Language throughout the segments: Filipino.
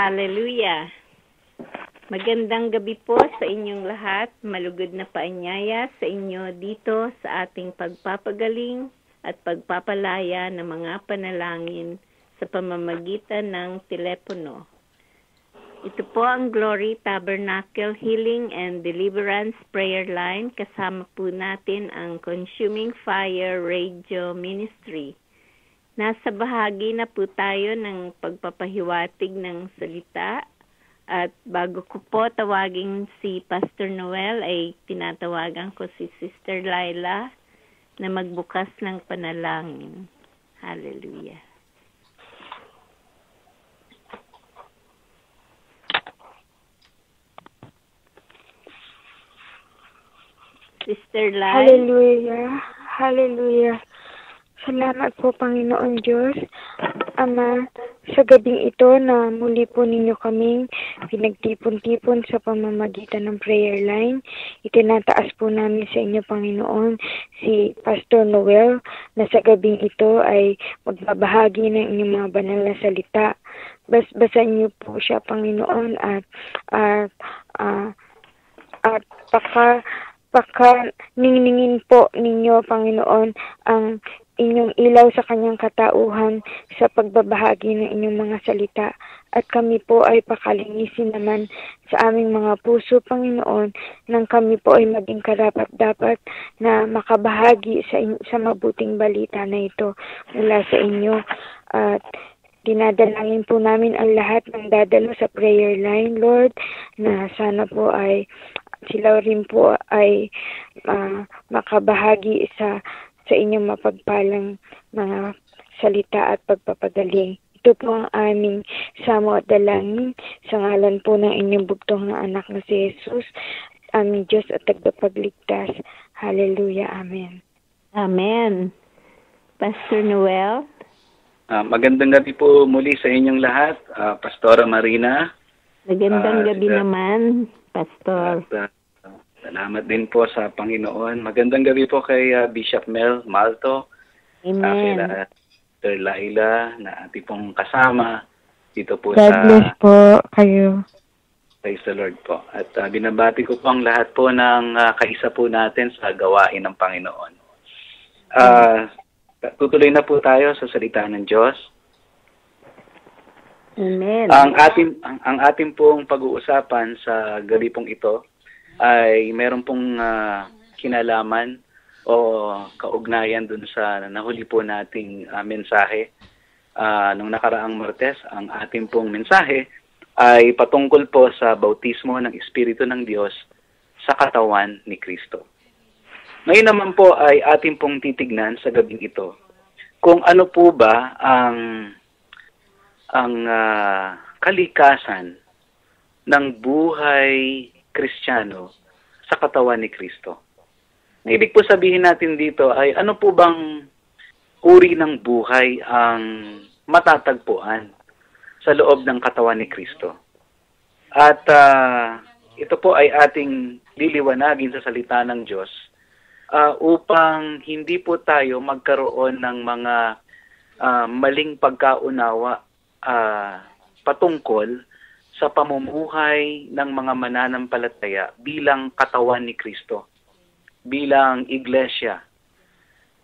Hallelujah. Magandang gabi po sa inyong lahat. Malugod na paanyaya sa inyo dito sa ating pagpapagaling at pagpapalaya ng mga panalangin sa pamamagitan ng telepono. Ito po ang Glory Tabernacle Healing and Deliverance Prayer Line. Kasama po natin ang Consuming Fire Radio Ministry. Nasa bahagi na po tayo ng pagpapahiwatig ng salita at bago ko po tawagin si Pastor Noel ay tinatawagan ko si Sister Laila na magbukas ng panalangin. Hallelujah. Sister Lai. Hallelujah. Hallelujah. Salamat po, Panginoon Diyos. Ama, sa gabing ito na muli po ninyo kaming pinagtipon-tipon sa pamamagitan ng prayer line, itinataas po namin sa inyo, Panginoon, si Pastor Noel na sa gabing ito ay magbabahagi ng inyong mga banal na salita. Bas-basan niyo po siya, Panginoon, at, at, at, at paka Paka ningningin po ninyo, Panginoon, ang inyong ilaw sa kanyang katauhan sa pagbabahagi ng inyong mga salita. At kami po ay pakalinisin naman sa aming mga puso, Panginoon, nang kami po ay maging karapat-dapat na makabahagi sa, in- sa mabuting balita na ito mula sa inyo. At dinadalangin po namin ang lahat ng dadalo sa prayer line, Lord, na sana po ay sila rin po ay uh, makabahagi sa sa inyong mapagpalang mga salita at pagpapagaling. Ito po ang aming samo at dalangin sa ngalan po ng inyong bugtong na anak na si Jesus, aming Diyos at tagapagligtas. Hallelujah. Amen. Amen. Pastor Noel. Uh, magandang gabi po muli sa inyong lahat, uh, Pastora Marina. Magandang uh, gabi sir. naman, Pastor. At, uh, salamat din po sa Panginoon. Magandang gabi po kay uh, Bishop Mel Malto. Amen. Uh, Sir Laila na ating pong kasama dito po God sa... bless po kayo. Praise the Lord po. At uh, binabati ko po ang lahat po ng uh, kaisa po natin sa gawain ng Panginoon. Uh, tutuloy na po tayo sa salita ng Diyos. Amen. Ang ating ang, ang ating pong pag-uusapan sa gabi pong ito ay meron pong uh, kinalaman o kaugnayan dun sa nahuli po nating uh, mensahe uh, nung nakaraang Martes. Ang ating pong mensahe ay patungkol po sa bautismo ng Espiritu ng Diyos sa katawan ni Kristo. Ngayon naman po ay ating pong titignan sa gabing ito kung ano po ba ang ang uh, kalikasan ng buhay kristyano sa katawan ni Kristo. Ang ibig po sabihin natin dito ay ano po bang uri ng buhay ang matatagpuan sa loob ng katawan ni Kristo. At uh, ito po ay ating liliwanagin sa salita ng Diyos uh, upang hindi po tayo magkaroon ng mga uh, maling pagkaunawa uh, patungkol sa pamumuhay ng mga mananampalataya bilang katawan ni Kristo, bilang iglesia,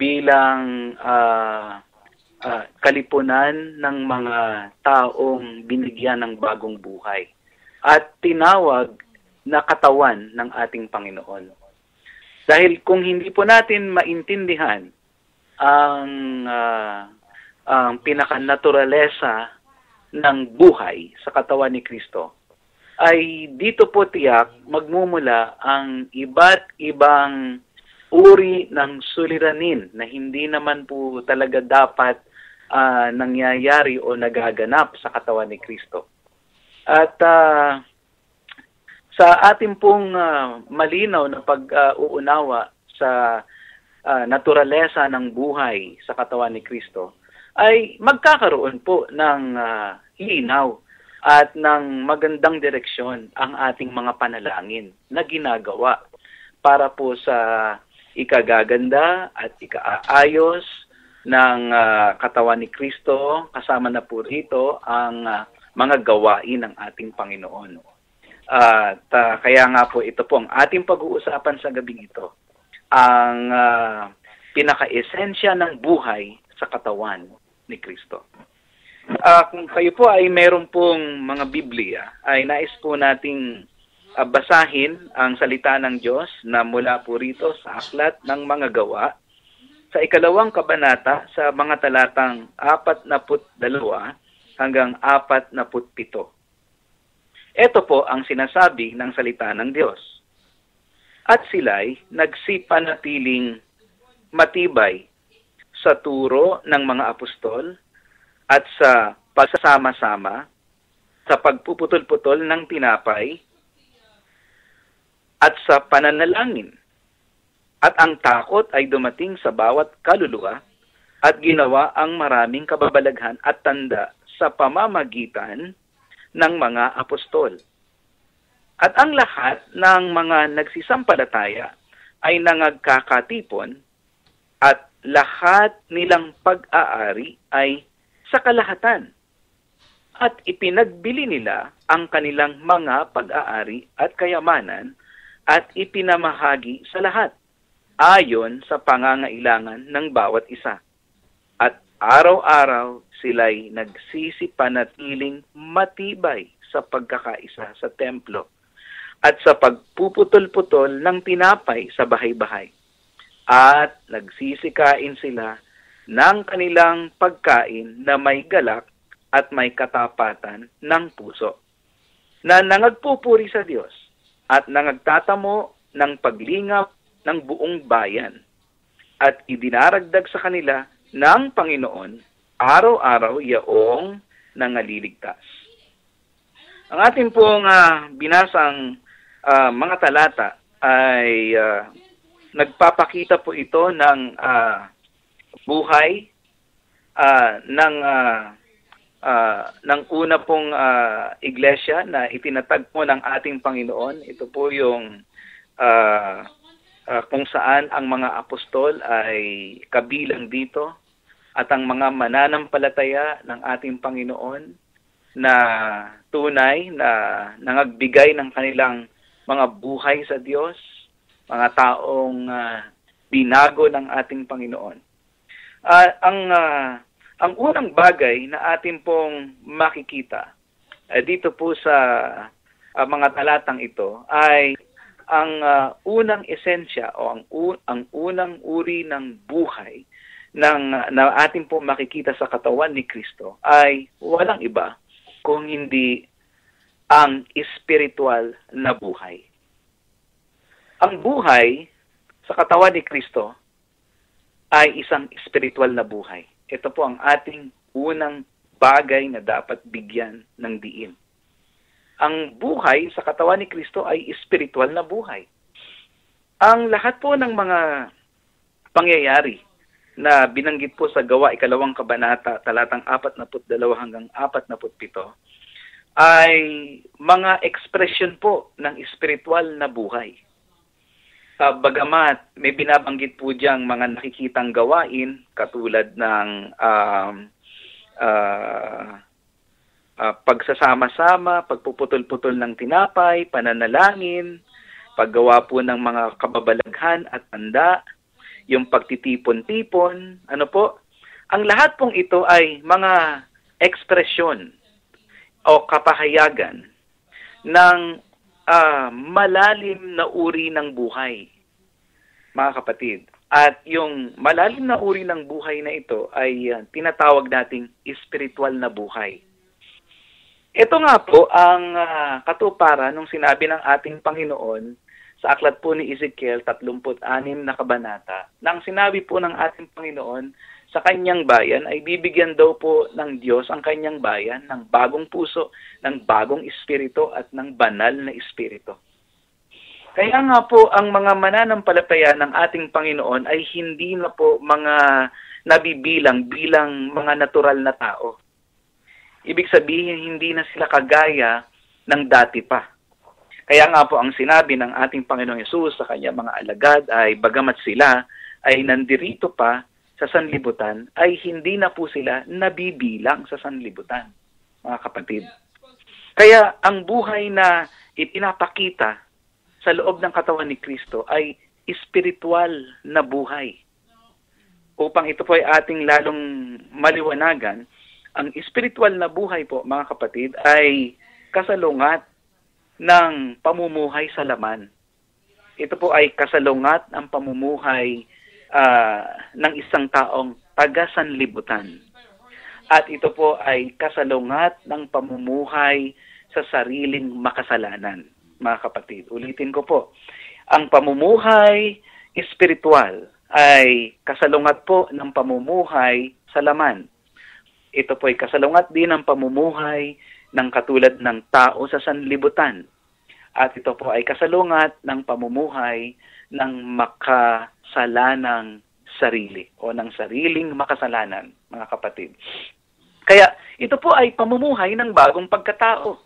bilang uh, uh, kalipunan ng mga taong binigyan ng bagong buhay at tinawag na katawan ng ating Panginoon. Dahil kung hindi po natin maintindihan ang uh, ang pinaka-naturalesa ng buhay sa katawan ni Kristo, ay dito po tiyak magmumula ang iba't ibang uri ng suliranin na hindi naman po talaga dapat uh, nangyayari o nagaganap sa katawan ni Kristo. At uh, sa ating pong uh, malinaw na pag-uunawa sa uh, naturalesa ng buhay sa katawan ni Kristo, ay magkakaroon po ng uh, linaw at ng magandang direksyon ang ating mga panalangin na ginagawa para po sa ikagaganda at ikaayos ng uh, katawan ni Kristo kasama na po rito ang uh, mga gawain ng ating Panginoon. At uh, kaya nga po ito po ang ating pag-uusapan sa gabing ito. Ang uh, pinaka-esensya ng buhay sa katawan ni Kristo. Uh, kung kayo po ay meron pong mga Biblia, ay nais po nating uh, basahin ang salita ng Diyos na mula po rito sa aklat ng mga gawa sa ikalawang kabanata sa mga talatang 42 hanggang 47. Ito po ang sinasabi ng salita ng Diyos. At sila'y nagsipanatiling matibay sa turo ng mga apostol at sa pagsasama-sama, sa pagpuputol-putol ng tinapay, at sa pananalangin. At ang takot ay dumating sa bawat kaluluwa at ginawa ang maraming kababalaghan at tanda sa pamamagitan ng mga apostol. At ang lahat ng mga nagsisampalataya ay nangagkakatipon at lahat nilang pag-aari ay sa kalahatan at ipinagbili nila ang kanilang mga pag-aari at kayamanan at ipinamahagi sa lahat ayon sa pangangailangan ng bawat isa. At araw-araw sila'y nagsisipanatiling matibay sa pagkakaisa sa templo at sa pagpuputol-putol ng tinapay sa bahay-bahay. At nagsisikain sila ng kanilang pagkain na may galak at may katapatan ng puso, na nangagpupuri sa Diyos at nangagtatamo ng paglingap ng buong bayan at idinaragdag sa kanila ng Panginoon araw-araw yaong nangaliligtas. Ang ating pong uh, binasang uh, mga talata ay uh, nagpapakita po ito ng uh, buhay uh, ng uh, uh, ng una pong uh, iglesia na itinatag ng ating Panginoon. Ito po yung uh, uh, kung saan ang mga apostol ay kabilang dito at ang mga mananampalataya ng ating Panginoon na tunay na nangagbigay ng kanilang mga buhay sa Diyos, mga taong uh, binago ng ating Panginoon. Uh, ang uh, ang unang bagay na atin pong makikita uh, dito po sa uh, mga talatang ito ay ang uh, unang esensya o ang un- ang unang uri ng buhay ng na atin po makikita sa katawan ni Kristo ay walang iba kung hindi ang espiritual na buhay. Ang buhay sa katawan ni Kristo ay isang spiritual na buhay. Ito po ang ating unang bagay na dapat bigyan ng diin. Ang buhay sa katawan ni Kristo ay spiritual na buhay. Ang lahat po ng mga pangyayari na binanggit po sa gawa ikalawang kabanata talatang 42 hanggang 47 ay mga ekspresyon po ng spiritual na buhay Uh, bagamat may binabanggit po diyang mga nakikitang gawain katulad ng um, uh, uh, pagsasama-sama, pagpuputol-putol ng tinapay, pananalangin, paggawa po ng mga kababalaghan at tanda, yung pagtitipon-tipon, ano po, ang lahat pong ito ay mga ekspresyon o kapahayagan ng uh, malalim na uri ng buhay, mga kapatid. At yung malalim na uri ng buhay na ito ay uh, tinatawag nating spiritual na buhay. Ito nga po ang uh, katuparan ng sinabi ng ating Panginoon sa aklat po ni Ezekiel 36 na kabanata. Nang sinabi po ng ating Panginoon sa kanyang bayan ay bibigyan daw po ng Diyos ang kanyang bayan ng bagong puso, ng bagong espiritu at ng banal na espiritu. Kaya nga po, ang mga mananampalataya ng ating Panginoon ay hindi na po mga nabibilang bilang mga natural na tao. Ibig sabihin, hindi na sila kagaya ng dati pa. Kaya nga po ang sinabi ng ating Panginoong Yesus sa kanya mga alagad ay bagamat sila ay nandirito pa sa sanlibutan, ay hindi na po sila nabibilang sa sanlibutan, mga kapatid. Kaya ang buhay na ipinapakita sa loob ng katawan ni Kristo ay espiritual na buhay. Upang ito po ay ating lalong maliwanagan, ang espiritual na buhay po, mga kapatid, ay kasalungat ng pamumuhay sa laman. Ito po ay kasalungat ng pamumuhay uh, ng isang taong taga-sanlibutan. At ito po ay kasalungat ng pamumuhay sa sariling makasalanan mga kapatid. Ulitin ko po, ang pamumuhay espiritual ay kasalungat po ng pamumuhay sa laman. Ito po ay kasalungat din ng pamumuhay ng katulad ng tao sa sanlibutan. At ito po ay kasalungat ng pamumuhay ng makasalanang sarili o ng sariling makasalanan, mga kapatid. Kaya ito po ay pamumuhay ng bagong pagkatao.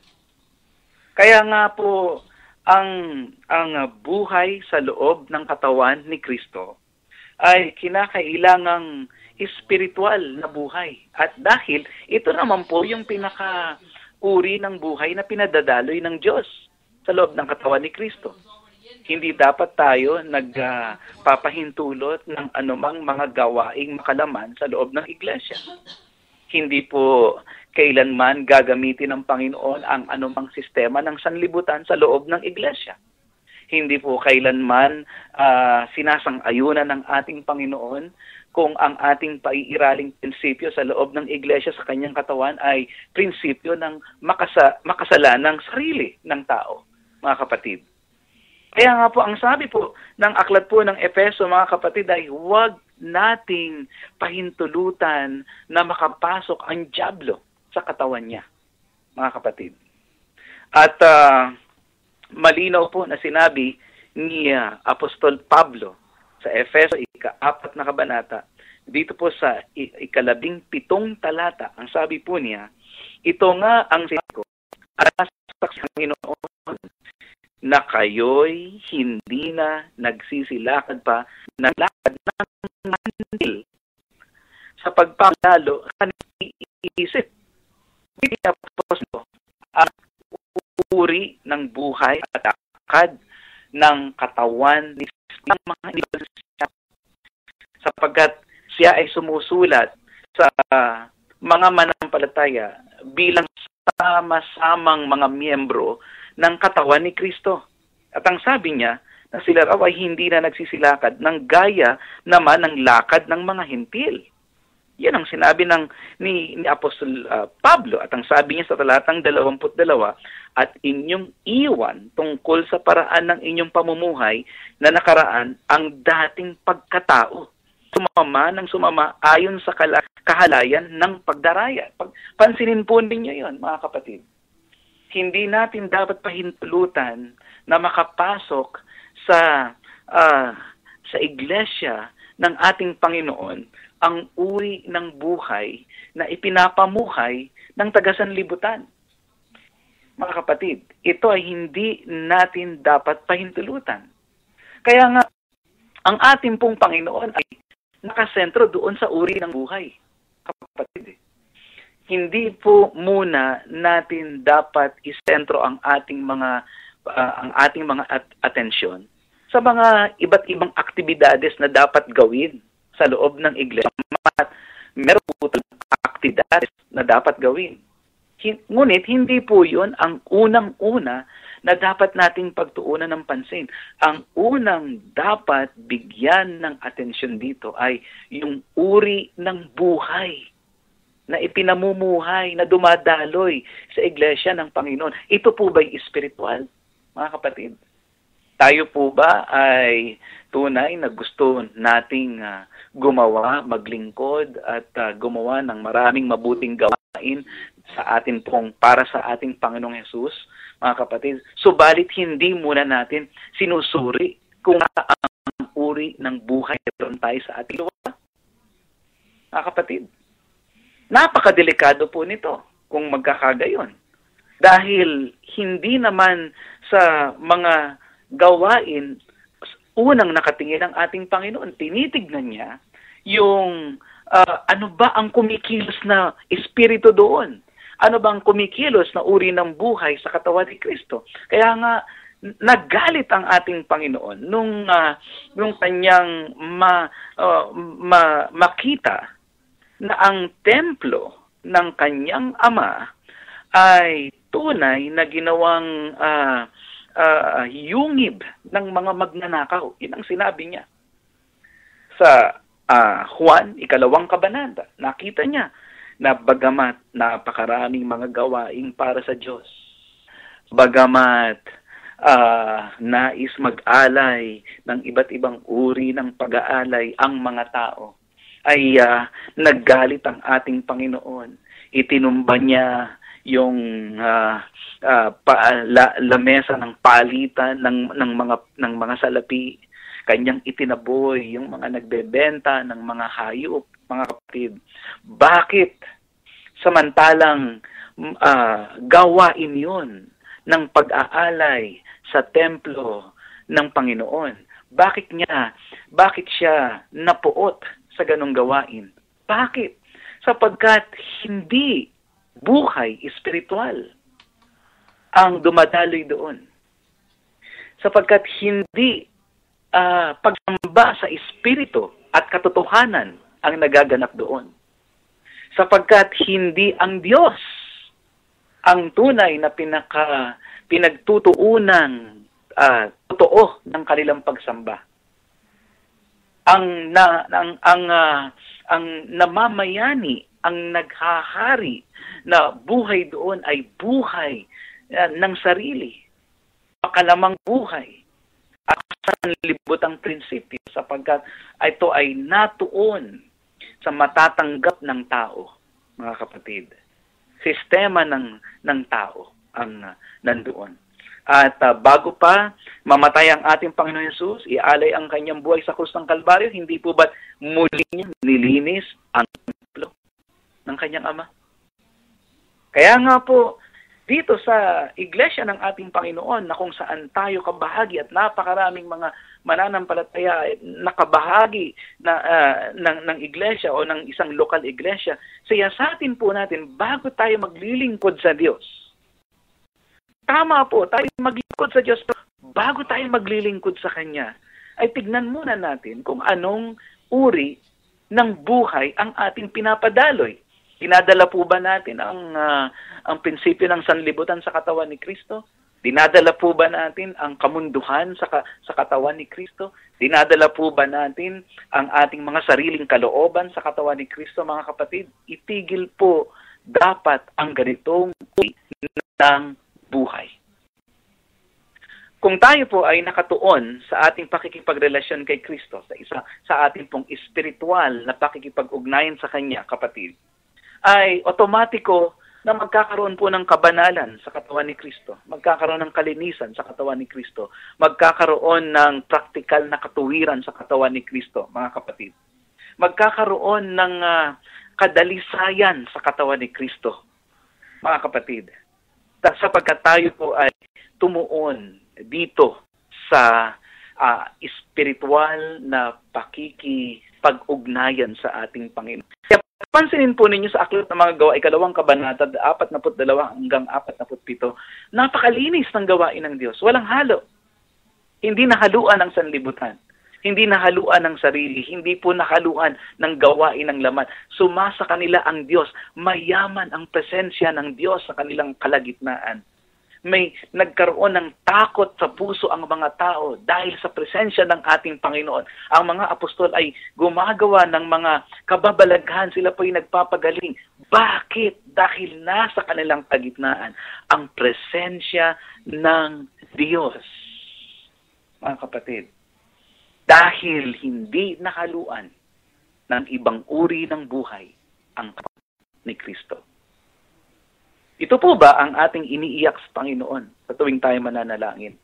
Kaya nga po ang ang buhay sa loob ng katawan ni Kristo ay kinakailangang espiritual na buhay. At dahil ito naman po yung pinaka uri ng buhay na pinadadaloy ng Diyos sa loob ng katawan ni Kristo. Hindi dapat tayo nagpapahintulot ng anumang mga gawaing makalaman sa loob ng iglesia. Hindi po kailanman gagamitin ng Panginoon ang anumang sistema ng sanlibutan sa loob ng iglesia. Hindi po kailanman uh, sinasang-ayunan ng ating Panginoon kung ang ating paiiraling prinsipyo sa loob ng iglesia sa kanyang katawan ay prinsipyo ng makasa, makasalanang sarili ng tao, mga kapatid. Kaya nga po, ang sabi po ng aklat po ng Efeso, mga kapatid, ay huwag nating pahintulutan na makapasok ang Diablo sa katawan niya, mga kapatid. At uh, malinaw po na sinabi ni uh, Apostol Pablo sa Efeso ika-apat na kabanata, dito po sa ikalabing pitong talata, ang sabi po niya, ito nga ang sinabi ko, at sa Panginoon, na kayo'y hindi na nagsisilakad pa ng lakad ng manil sa pagpapalalo kanil isip ni Apostol ang uri ng buhay at akad ng katawan ni ng mga siya. Sapagkat siya ay sumusulat sa mga manampalataya bilang sama-samang mga miyembro ng katawan ni Kristo. At ang sabi niya, na sila raw ay hindi na nagsisilakad ng gaya naman ng lakad ng mga hintil. Yan ang sinabi ng ni, ni Apostol uh, Pablo at ang sabi niya sa talatang 22 at inyong iwan tungkol sa paraan ng inyong pamumuhay na nakaraan ang dating pagkatao. Sumama ng sumama ayon sa kahalayan ng pagdaraya. Pag, pansinin po ninyo yon mga kapatid. Hindi natin dapat pahintulutan na makapasok sa uh, sa iglesia ng ating Panginoon ang uri ng buhay na ipinapamuhay ng tagasanlibutan. Mga kapatid, ito ay hindi natin dapat pahintulutan. Kaya nga, ang ating pong Panginoon ay nakasentro doon sa uri ng buhay. Kapatid, eh. Hindi po muna natin dapat isentro ang ating mga uh, ang ating mga at- atensyon sa mga iba't ibang aktibidades na dapat gawin sa loob ng iglesia. Meron po aktibidades na dapat gawin. Ngunit hindi po yun ang unang-una na dapat nating pagtuunan ng pansin. Ang unang dapat bigyan ng atensyon dito ay yung uri ng buhay na ipinamumuhay, na dumadaloy sa iglesia ng Panginoon. Ito po ba'y espiritual, mga kapatid? Tayo po ba ay tunay na gusto nating uh, gumawa, maglingkod at uh, gumawa ng maraming mabuting gawain sa atin pong para sa ating Panginoong Hesus, mga kapatid. Subalit hindi muna natin sinusuri kung ang uri ng buhay meron tayo sa ating luwa. Mga kapatid, napakadelikado po nito kung magkakagayon. Dahil hindi naman sa mga gawain unang nakatingin ang ating Panginoon. Tinitignan niya yung uh, ano ba ang kumikilos na espiritu doon? Ano bang kumikilos na uri ng buhay sa katawan ni Kristo? Kaya nga naggalit ang ating Panginoon nung uh, nung kanyang ma, uh, ma, makita na ang templo ng kanyang ama ay tunay na ginawang uh, uh, yungib ng mga magnanakaw. Yan ang sinabi niya. Sa uh, Juan, ikalawang kabanata, nakita niya na bagamat napakaraming mga gawaing para sa Diyos, bagamat uh, nais mag-alay ng iba't ibang uri ng pag-aalay ang mga tao, ay uh, naggalit ang ating Panginoon. Itinumba niya yung uh, uh, pa, la, lamesa ng palitan ng ng mga ng mga salapi. Kanyang itinaboy yung mga nagbebenta ng mga hayop mga kapatid. Bakit? Samantalang uh, gawain yon ng pag-aalay sa templo ng Panginoon. Bakit niya bakit siya napuot sa ganong gawain bakit sapagkat hindi buhay espiritual ang dumadaloy doon. Sapagkat hindi uh, pagsamba sa espiritu at katotohanan ang nagaganap doon. Sapagkat hindi ang Diyos ang tunay na pinaka pinagtutuunang uh, totoo ng kanilang pagsamba. Ang na ang ang uh, ang namamayani ang naghahari na buhay doon ay buhay uh, ng sarili, pakalamang buhay, at sanlibotang prinsipyo sapagkat ito ay natuon sa matatanggap ng tao, mga kapatid. Sistema ng, ng tao ang uh, nandoon. At uh, bago pa mamatay ang ating Panginoon Yesus, ialay ang kanyang buhay sa krus ng Kalbaryo, hindi po ba muli niya nilinis ang templo? ng kanyang ama. Kaya nga po, dito sa iglesia ng ating Panginoon na kung saan tayo kabahagi at napakaraming mga mananampalataya nakabahagi na, uh, ng, ng iglesia o ng isang lokal iglesia, siyasatin po natin bago tayo maglilingkod sa Diyos. Tama po, tayo maglingkod sa Diyos bago tayo maglilingkod sa Kanya, ay tignan muna natin kung anong uri ng buhay ang ating pinapadaloy. Dinadala po ba natin ang uh, ang prinsipyo ng sanlibutan sa katawan ni Kristo? Dinadala po ba natin ang kamunduhan sa ka, sa katawan ni Kristo? Dinadala po ba natin ang ating mga sariling kalooban sa katawan ni Kristo, mga kapatid? Itigil po dapat ang ganitong ng buhay. Kung tayo po ay nakatuon sa ating pakikipagrelasyon kay Kristo, sa isa sa ating pong espiritual na pakikipag-ugnayan sa Kanya, kapatid, ay otomatiko na magkakaroon po ng kabanalan sa katawan ni Kristo, magkakaroon ng kalinisan sa katawan ni Kristo, magkakaroon ng praktikal na katuwiran sa katawan ni Kristo, mga kapatid. Magkakaroon ng uh, kadalisayan sa katawan ni Kristo, mga kapatid. Sapagkat tayo po ay tumuon dito sa uh, espiritual na pakikipag-ugnayan sa ating Panginoon. Kaya Pansinin po ninyo sa aklat ng mga gawa, ikalawang kabanata, 42 hanggang 47, napakalinis ng gawain ng Diyos. Walang halo. Hindi nahaluan ng sanlibutan. Hindi nahaluan ng sarili. Hindi po nahaluan ng gawain ng laman. Sumasa kanila ang Diyos. Mayaman ang presensya ng Diyos sa kanilang kalagitnaan may nagkaroon ng takot sa puso ang mga tao dahil sa presensya ng ating Panginoon. Ang mga apostol ay gumagawa ng mga kababalaghan, sila po ay nagpapagaling. Bakit? Dahil nasa kanilang kagitnaan ang presensya ng Diyos. Mga kapatid, dahil hindi nakaluan ng ibang uri ng buhay ang ni Kristo. Ito po ba ang ating iniiyak sa Panginoon sa tuwing tayo mananalangin?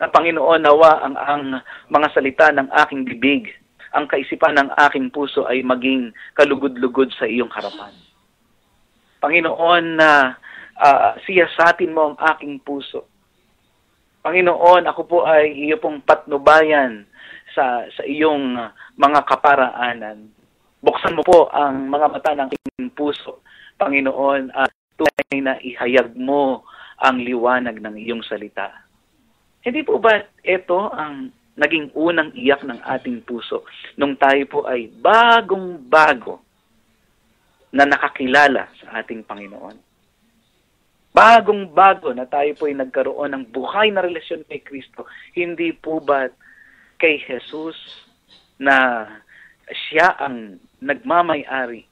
Na Panginoon, nawa ang, ang mga salita ng aking bibig, ang kaisipan ng aking puso ay maging kalugod-lugod sa iyong harapan. Panginoon, na uh, siyasatin mo ang aking puso. Panginoon, ako po ay iyo pong patnubayan sa, sa iyong mga kaparaanan. Buksan mo po ang mga mata ng aking puso, Panginoon, at tunay na ihayag mo ang liwanag ng iyong salita. Hindi po ba ito ang naging unang iyak ng ating puso nung tayo po ay bagong-bago na nakakilala sa ating Panginoon? Bagong-bago na tayo po ay nagkaroon ng buhay na relasyon kay Kristo. Hindi po ba kay Jesus na siya ang nagmamay-ari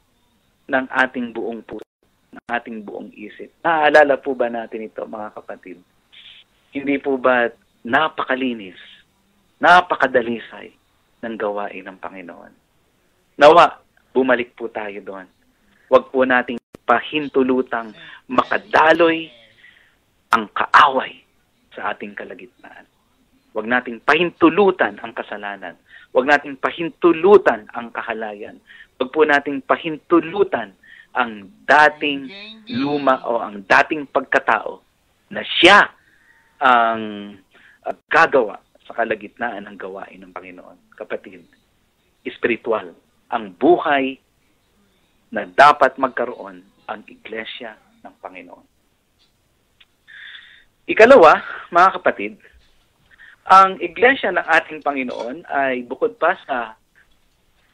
ng ating buong puso? ng ating buong isip. Naaalala po ba natin ito, mga kapatid? Hindi po ba napakalinis, napakadalisay ng gawain ng Panginoon? Nawa, bumalik po tayo doon. Huwag po nating pahintulutang makadaloy ang kaaway sa ating kalagitnaan. Huwag nating pahintulutan ang kasalanan. Huwag nating pahintulutan ang kahalayan. Huwag po nating pahintulutan ang dating luma o ang dating pagkatao na siya ang uh, gagawa sa kalagitnaan ng gawain ng Panginoon. Kapatid, espiritual ang buhay na dapat magkaroon ang iglesia ng Panginoon. Ikalawa, mga kapatid, ang iglesia ng ating Panginoon ay bukod pa sa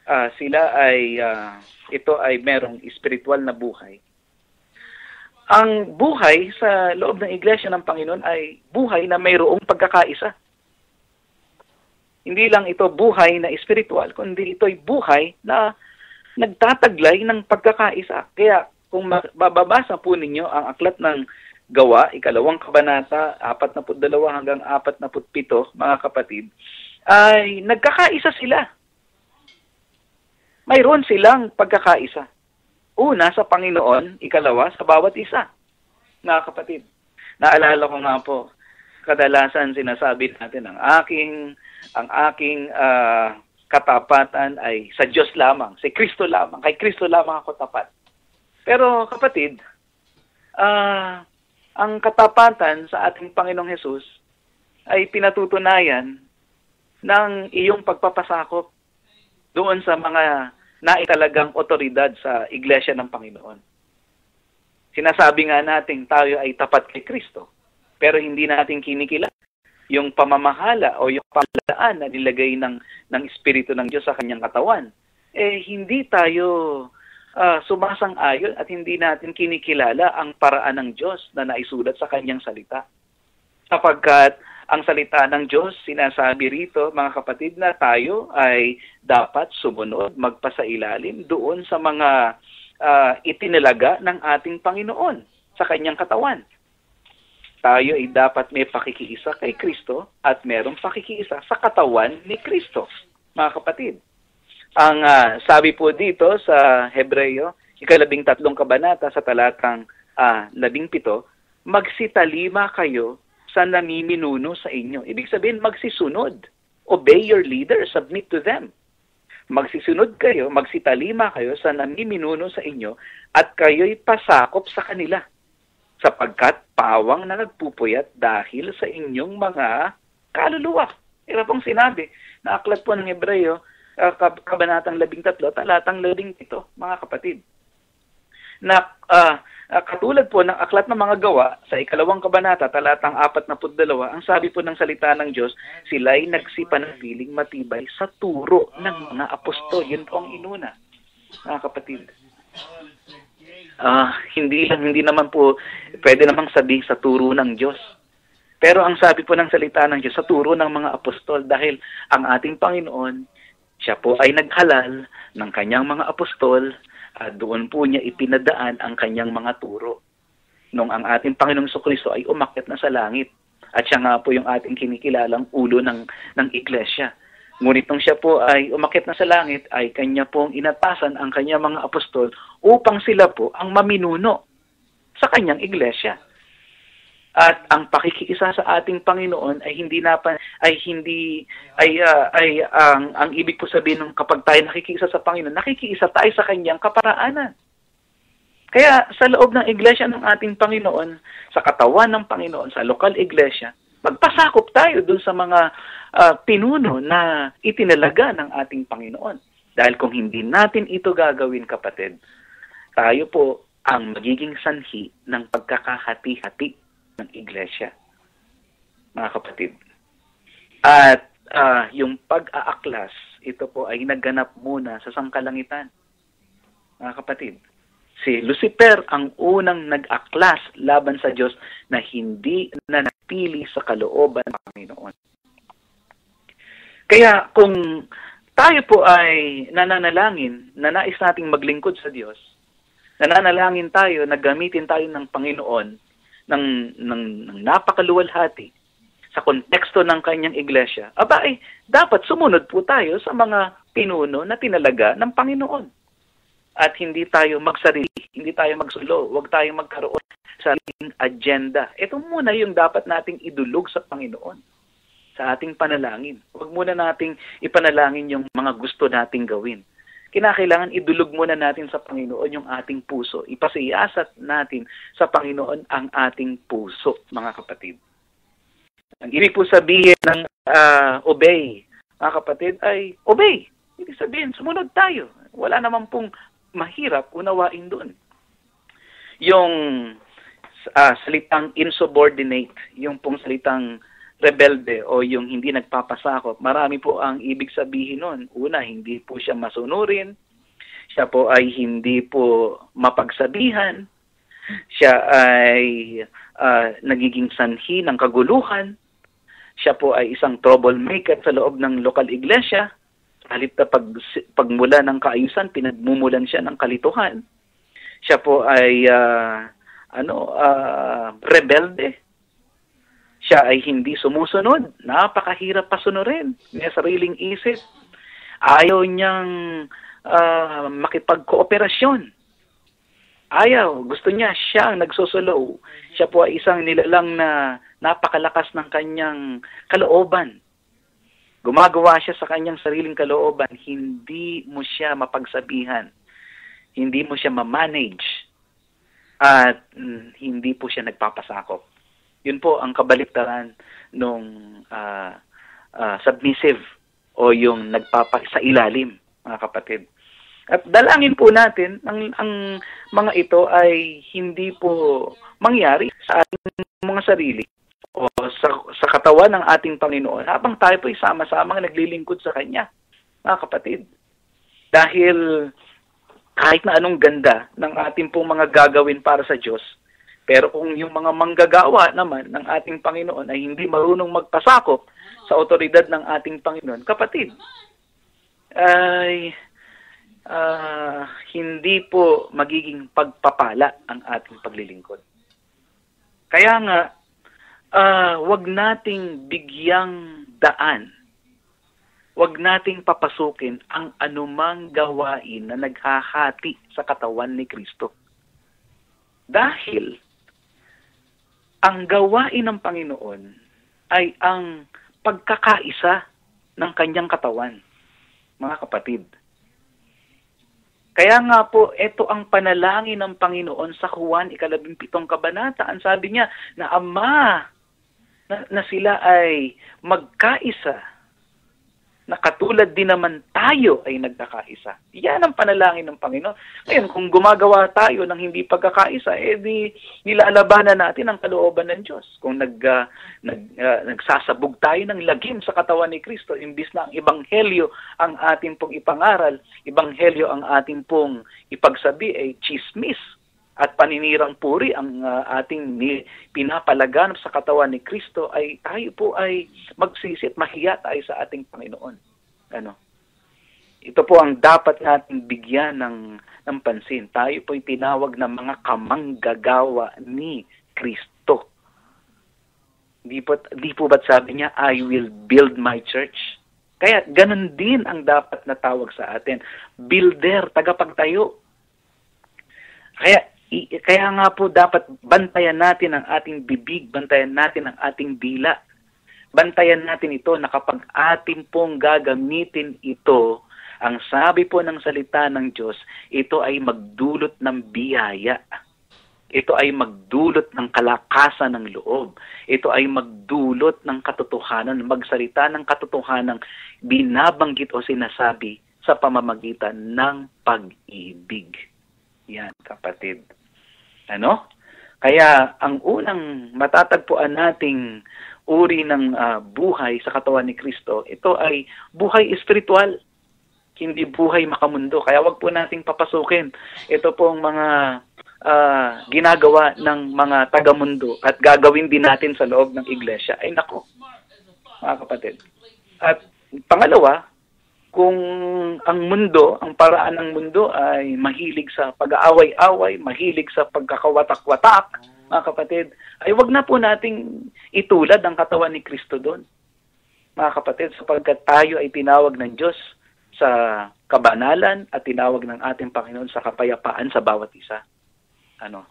uh, sila ay uh, ito ay merong spiritual na buhay. Ang buhay sa loob ng iglesia ng Panginoon ay buhay na mayroong pagkakaisa. Hindi lang ito buhay na spiritual, kundi ito'y buhay na nagtataglay ng pagkakaisa. Kaya kung bababasa po ninyo ang aklat ng gawa, ikalawang kabanata, 42 hanggang 47, mga kapatid, ay nagkakaisa sila mayroon silang pagkakaisa. Una, sa Panginoon. Ikalawa, sa bawat isa. Mga kapatid. Naalala ko nga po, kadalasan sinasabi natin ang aking ang aking uh, katapatan ay sa Diyos lamang, si Kristo lamang, kay Kristo lamang ako tapat. Pero kapatid, uh, ang katapatan sa ating Panginoong Hesus ay pinatutunayan ng iyong pagpapasakop doon sa mga naitalagang otoridad sa Iglesia ng Panginoon. Sinasabi nga natin tayo ay tapat kay Kristo, pero hindi natin kinikilala yung pamamahala o yung pamahalaan na nilagay ng, ng Espiritu ng Diyos sa kanyang katawan. Eh, hindi tayo uh, sumasang-ayon at hindi natin kinikilala ang paraan ng Diyos na naisulat sa kanyang salita. Sapagkat ang salita ng Diyos, sinasabi rito, mga kapatid, na tayo ay dapat sumunod, magpasailalim doon sa mga uh, itinalaga ng ating Panginoon sa kanyang katawan. Tayo ay dapat may pakikiisa kay Kristo at merong pakikiisa sa katawan ni Kristo, mga kapatid. Ang uh, sabi po dito sa Hebreyo, ikalabing tatlong kabanata sa talatang uh, labing pito, magsitalima kayo sa namiminuno sa inyo. Ibig sabihin, magsisunod. Obey your leader, submit to them. Magsisunod kayo, magsitalima kayo sa namiminuno sa inyo at kayo'y pasakop sa kanila sapagkat pawang na nagpupuyat dahil sa inyong mga kaluluwa. Ira pong sinabi na aklat po ng Hebreo, uh, kabanatang 13, talatang 17, mga kapatid. Na uh, katulad po ng aklat ng mga gawa sa ikalawang kabanata, talatang 42, ang sabi po ng salita ng Diyos, sila ay nagsipanatiling matibay sa turo ng mga apostol. Yun po ang inuna, mga kapatid. Uh, hindi lang, hindi naman po, pwede namang sabi sa turo ng Diyos. Pero ang sabi po ng salita ng Diyos, sa turo ng mga apostol, dahil ang ating Panginoon, siya po ay naghalal ng kanyang mga apostol uh, doon po niya ipinadaan ang kanyang mga turo. Nung ang ating Panginoong Kristo ay umakyat na sa langit. At siya nga po yung ating kinikilalang ulo ng, ng iglesia. Ngunit nung siya po ay umakyat na sa langit, ay kanya pong inatasan ang kanyang mga apostol upang sila po ang maminuno sa kanyang iglesia. At ang pakikiisa sa ating Panginoon ay hindi na ay hindi ay uh, ay ang ang ibig po sabihin ng kapag tayo nakikiisa sa Panginoon, nakikiisa tayo sa kanyang kaparaanan. Kaya sa loob ng iglesia ng ating Panginoon, sa katawan ng Panginoon, sa lokal iglesia, magpasakop tayo dun sa mga uh, pinuno na itinalaga ng ating Panginoon. Dahil kung hindi natin ito gagawin, kapatid, tayo po ang magiging sanhi ng pagkakahati-hati ng iglesia, mga kapatid. At uh, yung pag-aaklas, ito po ay naganap muna sa sangkalangitan, mga kapatid. Si Lucifer ang unang nag-aklas laban sa Diyos na hindi na napili sa kalooban ng Panginoon. Kaya kung tayo po ay nananalangin na nais nating maglingkod sa Diyos, nananalangin tayo na gamitin tayo ng Panginoon ng, ng, ng napakaluwalhati sa konteksto ng kanyang iglesia, aba ay dapat sumunod po tayo sa mga pinuno na tinalaga ng Panginoon. At hindi tayo magsarili, hindi tayo magsulo, huwag tayong magkaroon sa ating agenda. Ito muna yung dapat nating idulog sa Panginoon sa ating panalangin. Huwag muna nating ipanalangin yung mga gusto nating gawin kinakailangan idulog muna natin sa Panginoon yung ating puso. Ipasiyasat natin sa Panginoon ang ating puso, mga kapatid. Ang ibig po sabihin ng uh, obey, mga kapatid, ay obey. Ibig sabihin, sumunod tayo. Wala naman pong mahirap unawain doon. Yung uh, salitang insubordinate, yung pong salitang rebelde o yung hindi nagpapasakop, marami po ang ibig sabihin nun. Una, hindi po siya masunurin. Siya po ay hindi po mapagsabihan. Siya ay uh, nagiging sanhi ng kaguluhan. Siya po ay isang troublemaker sa loob ng lokal iglesia. Halip na pag, pagmula ng kaayusan, pinagmumulan siya ng kalituhan. Siya po ay uh, ano uh, rebelde siya ay hindi sumusunod. Napakahirap pasunurin. May sariling isip. Ayaw niyang uh, makipagkooperasyon. Ayaw. Gusto niya siya ang nagsusulo. Siya po ay isang nilalang na napakalakas ng kanyang kalooban. Gumagawa siya sa kanyang sariling kalooban. Hindi mo siya mapagsabihan. Hindi mo siya ma-manage. At mm, hindi po siya nagpapasakop. Yun po ang kabaliktaran nung uh, uh, submissive o yung nagpapa sa ilalim, mga kapatid. At dalangin po natin ang ang mga ito ay hindi po mangyari sa ating mga sarili o sa, sa katawan ng ating Panginoon habang tayo po sama-sama naglilingkod sa Kanya, mga kapatid. Dahil kahit na anong ganda ng ating pong mga gagawin para sa Diyos, pero kung yung mga manggagawa naman ng ating Panginoon ay hindi marunong magpasakop sa otoridad ng ating Panginoon, kapatid, ay uh, hindi po magiging pagpapala ang ating paglilingkod. Kaya nga, uh, wag nating bigyang daan, wag nating papasukin ang anumang gawain na naghahati sa katawan ni Kristo. Dahil ang gawain ng Panginoon ay ang pagkakaisa ng kanyang katawan, mga kapatid. Kaya nga po, ito ang panalangin ng Panginoon sa Juan, ikalabimpitong kabanata. Ang sabi niya na Ama, na, na sila ay magkaisa na katulad din naman tayo ay nagkakaisa. Yan ang panalangin ng Panginoon. Ngayon, kung gumagawa tayo ng hindi pagkakaisa, eh di nilalabanan natin ang kalooban ng Diyos. Kung nag, uh, nag, uh, nagsasabog tayo ng lagim sa katawan ni Kristo, imbis na ang ebanghelyo ang ating pong ipangaral, ebanghelyo ang ating pong ipagsabi ay chismis at paninirang puri ang uh, ating ni, pinapalaganap sa katawan ni Kristo ay tayo po ay magsisit, mahiya tayo sa ating Panginoon. Ano? Ito po ang dapat nating bigyan ng, ng pansin. Tayo po ay tinawag na mga kamanggagawa ni Kristo. Di po, di po ba't sabi niya, I will build my church? Kaya ganun din ang dapat na tawag sa atin. Builder, tagapagtayo. Kaya kaya nga po dapat bantayan natin ang ating bibig, bantayan natin ang ating dila. Bantayan natin ito na kapag atin pong gagamitin ito, ang sabi po ng salita ng Diyos, ito ay magdulot ng biyaya. Ito ay magdulot ng kalakasan ng loob. Ito ay magdulot ng katotohanan, magsalita ng katotohanan binabanggit o sinasabi sa pamamagitan ng pag-ibig. Yan, kapatid. Ano? Kaya ang unang matatagpuan nating uri ng uh, buhay sa katawan ni Kristo, ito ay buhay espiritual, hindi buhay makamundo. Kaya wag po nating papasukin ito pong mga uh, ginagawa ng mga tagamundo at gagawin din natin sa loob ng iglesia. Ay nako, mga kapatid. At pangalawa, kung ang mundo, ang paraan ng mundo ay mahilig sa pag-aaway-away, mahilig sa pagkakawatak-watak, mga kapatid, ay wag na po nating itulad ang katawan ni Kristo doon. Mga kapatid, sapagkat tayo ay tinawag ng Diyos sa kabanalan at tinawag ng ating Panginoon sa kapayapaan sa bawat isa. Ano?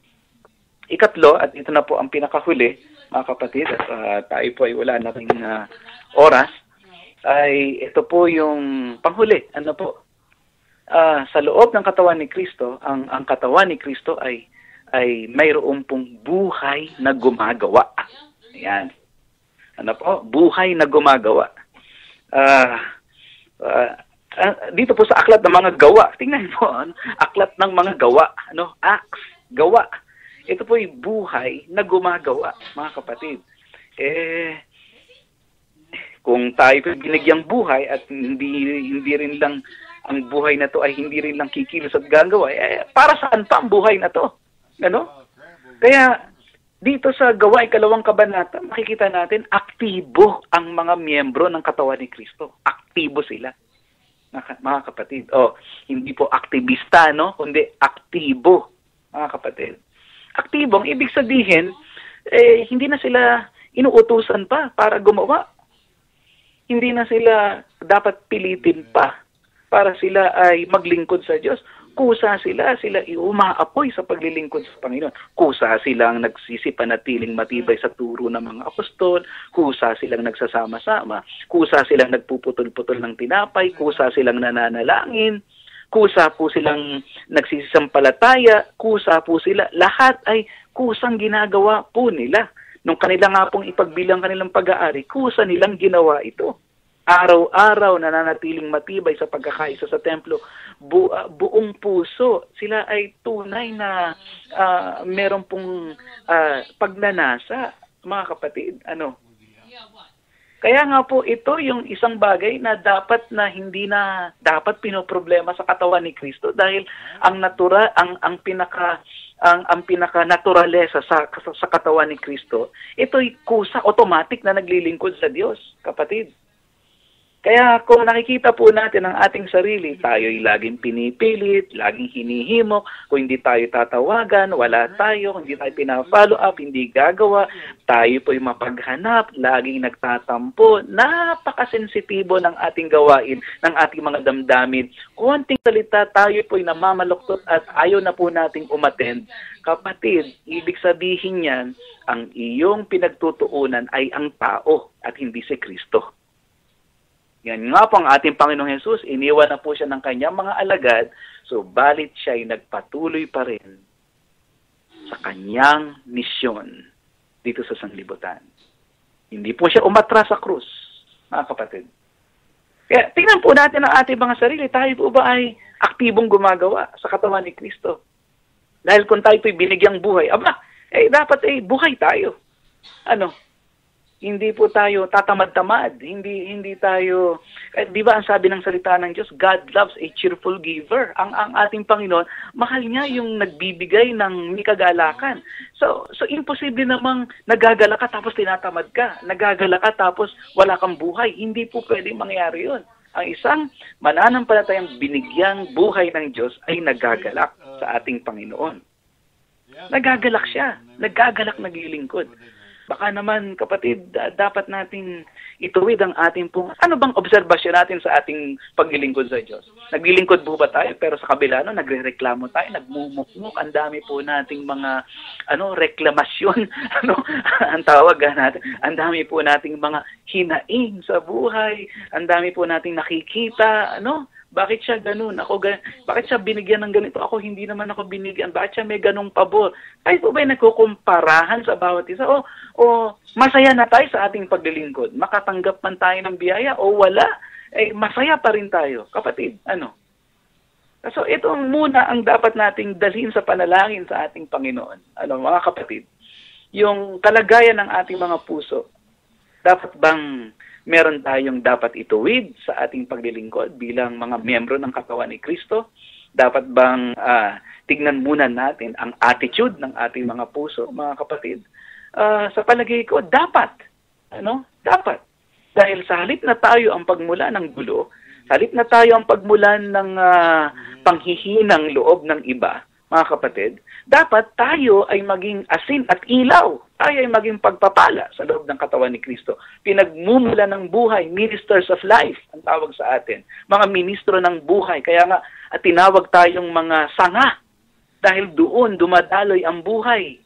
Ikatlo, at ito na po ang pinakahuli, mga kapatid, at uh, tayo po ay wala na uh, oras, ay ito po yung panghuli. Ano po? Uh, sa loob ng katawan ni Kristo, ang ang katawan ni Kristo ay ay mayroon pong buhay na gumagawa. Ayan. Ano po? Buhay na gumagawa. Uh, uh, uh, dito po sa aklat ng mga gawa, tingnan mo, ano? aklat ng mga gawa, ano? Acts, gawa. Ito po yung buhay na gumagawa, mga kapatid. Eh, kung tayo binigyang buhay at hindi hindi rin lang ang buhay na to ay hindi rin lang kikilos at gagawa, eh, para saan pa ang buhay na to? Ano? Kaya dito sa gawa ikalawang kabanata, makikita natin aktibo ang mga miyembro ng katawan ni Kristo. Aktibo sila. Mga kapatid. Oh, hindi po aktivista, no? Kundi aktibo, mga kapatid. Aktibo, ang ibig sabihin, eh, hindi na sila inuutusan pa para gumawa hindi na sila dapat pilitin pa para sila ay maglingkod sa Diyos. Kusa sila, sila umaapoy sa paglilingkod sa Panginoon. Kusa silang nagsisipanatiling matibay sa turo ng mga apostol. Kusa silang nagsasama-sama. Kusa silang nagpuputol-putol ng tinapay. Kusa silang nananalangin. Kusa po silang nagsisisampalataya. Kusa po sila. Lahat ay kusang ginagawa po nila nung kanila nga pong ipagbilang kanilang pag-aari, kusa nilang ginawa ito. Araw-araw nananatiling matibay sa pagkakaisa sa templo, bu- uh, buong puso. Sila ay tunay na uh, meron pong uh, pagnanasa, mga kapatid. Ano? Kaya nga po ito yung isang bagay na dapat na hindi na dapat pinoproblema sa katawan ni Kristo dahil ang natura ang ang pinaka ang ang pinaka naturalesa sa sa katawan ni Kristo, ito'y kusa automatic na naglilingkod sa Diyos, kapatid. Kaya kung nakikita po natin ang ating sarili, tayo'y laging pinipilit, laging hinihimok, kung hindi tayo tatawagan, wala tayo, kung hindi tayo pina-follow up, hindi gagawa, tayo po'y mapaghanap, laging nagtatampo, napakasensitibo ng ating gawain, ng ating mga damdamin. Kunting salita, tayo po'y namamaluktot at ayaw na po nating umattend. Kapatid, ibig sabihin yan, ang iyong pinagtutuunan ay ang tao at hindi si Kristo. Yan nga po ang ating Panginoong Jesus, iniwan na po siya ng kanyang mga alagad, so balit siya ay nagpatuloy pa rin sa kanyang misyon dito sa sanglibutan. Hindi po siya umatras sa krus, mga kapatid. Kaya tingnan po natin ang ating mga sarili. Tayo po ba ay aktibong gumagawa sa katawan ni Kristo? Dahil kung tayo po'y binigyang buhay, aba, eh dapat eh buhay tayo. Ano? Hindi po tayo tatamad-tamad. Hindi hindi tayo eh, 'di ba ang sabi ng salita ng Diyos, God loves a cheerful giver. Ang ang ating Panginoon, mahal niya yung nagbibigay ng mikagalakan. So so imposible namang nagagala ka tapos tinatamad ka. Nagagala ka tapos wala kang buhay. Hindi po pwedeng mangyari 'yon. Ang isang mananampalatayang binigyang buhay ng Diyos ay nagagalak sa ating Panginoon. Nagagalak siya. Nagagalak naglilingkod. Baka naman, kapatid, dapat natin ituwid ang ating pong, ano bang obserbasyon natin sa ating paglilingkod sa Diyos? Naglilingkod po ba tayo? Pero sa kabila, no, nagre-reklamo tayo, nagmumukmuk, ang dami po nating mga, ano, reklamasyon, ano, ang tawag natin, ang dami po nating mga hinaing sa buhay, ang dami po nating nakikita, ano, bakit siya ganun? Ako, gan- bakit siya binigyan ng ganito? Ako hindi naman ako binigyan. Bakit siya may ganung pabor? Tayo po ba nagkukumparahan sa bawat isa? O, o masaya na tayo sa ating paglilingkod? Makatanggap man tayo ng biyaya o wala? Eh, masaya pa rin tayo. Kapatid, ano? So, ito muna ang dapat nating dalhin sa panalangin sa ating Panginoon. Ano, mga kapatid? Yung kalagayan ng ating mga puso. Dapat bang meron tayong dapat ituwid sa ating paglilingkod bilang mga miyembro ng katawan ni Kristo? Dapat bang uh, tignan muna natin ang attitude ng ating mga puso, mga kapatid? Uh, sa palagay ko, dapat. Ano? Dapat. Dahil sa halip na tayo ang pagmula ng gulo, sa halip na tayo ang pagmulan ng uh, panghihinang loob ng iba, mga kapatid, dapat tayo ay maging asin at ilaw. Tayo ay maging pagpapala sa loob ng katawan ni Kristo. Pinagmumula ng buhay, ministers of life, ang tawag sa atin. Mga ministro ng buhay. Kaya nga, at tinawag tayong mga sanga. Dahil doon dumadaloy ang buhay.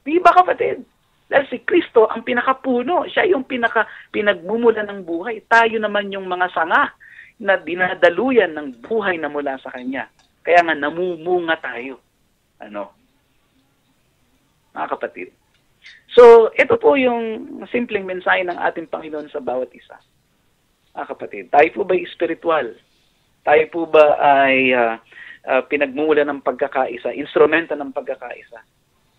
Di ba kapatid? Dahil si Kristo ang pinakapuno. Siya yung pinaka, pinagmumula ng buhay. Tayo naman yung mga sanga na dinadaluyan ng buhay na mula sa Kanya. Kaya nga namumunga tayo. Ano? Mga kapatid. So, ito po yung simpleng mensahe ng ating Panginoon sa bawat isa. Mga kapatid, tayo po ba spiritual? Tayo po ba ay uh, uh, pinagmumula ng pagkakaisa, instrumento ng pagkakaisa?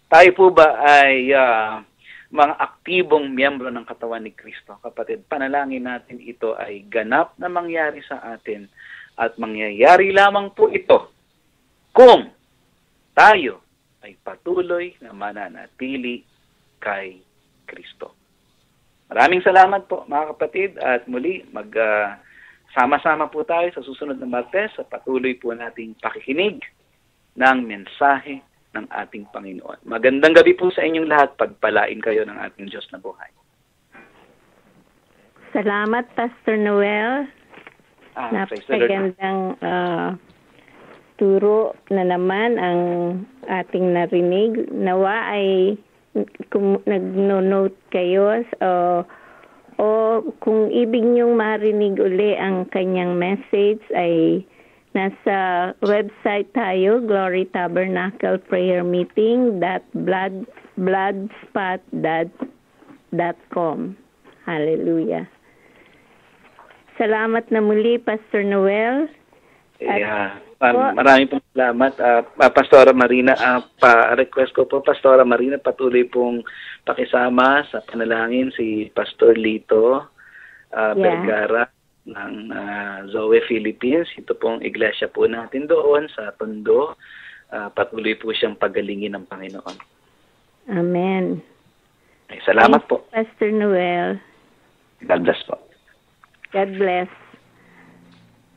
Tayo po ba ay uh, mga aktibong miyembro ng katawan ni Kristo? Kapatid, panalangin natin ito ay ganap na mangyari sa atin at mangyayari lamang po ito kung tayo ay patuloy na mananatili kay Kristo. Maraming salamat po mga kapatid at muli mag uh, sama-sama po tayo sa susunod na Martes sa patuloy po nating pakikinig ng mensahe ng ating Panginoon. Magandang gabi po sa inyong lahat. Pagpalain kayo ng ating Diyos na buhay. Salamat, Pastor Noel. Ah, Napakagandang uh, turo na naman ang ating narinig. Nawa ay kung nagno-note kayo o o kung ibig niyong marinig uli ang kanyang message ay nasa website tayo Glory Tabernacle Prayer Meeting dot blood bloodspot dot dot com. Hallelujah. Salamat na muli Pastor Noel. Yeah. Um, maraming pong salamat. Uh, Pastora Marina, uh, pa-request ko po, Pastora Marina, patuloy pong pakisama sa panalangin si Pastor Lito uh, yeah. Vergara ng uh, Zoe Philippines. Ito pong iglesia po natin doon sa Tondo. Uh, patuloy po siyang pagalingin ng Panginoon. Amen. Ay, salamat Thanks, po. Pastor Noel. God bless po. God bless.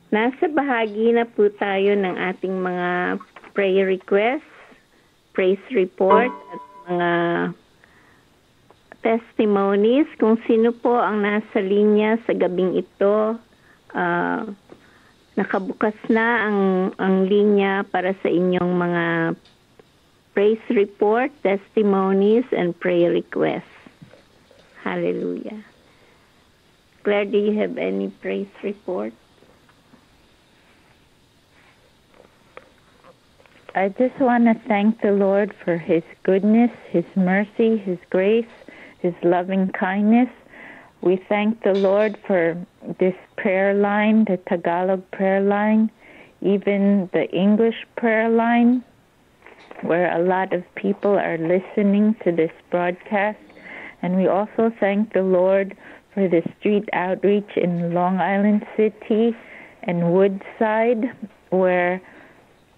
Nasa bahagi na po tayo ng ating mga prayer requests, praise report, at mga testimonies. Kung sino po ang nasa linya sa gabing ito, uh, nakabukas na ang, ang linya para sa inyong mga praise report, testimonies, and prayer requests. Hallelujah. Claire, do you have any praise report? I just want to thank the Lord for His goodness, His mercy, His grace, His loving kindness. We thank the Lord for this prayer line, the Tagalog prayer line, even the English prayer line, where a lot of people are listening to this broadcast. And we also thank the Lord for the street outreach in Long Island City and Woodside, where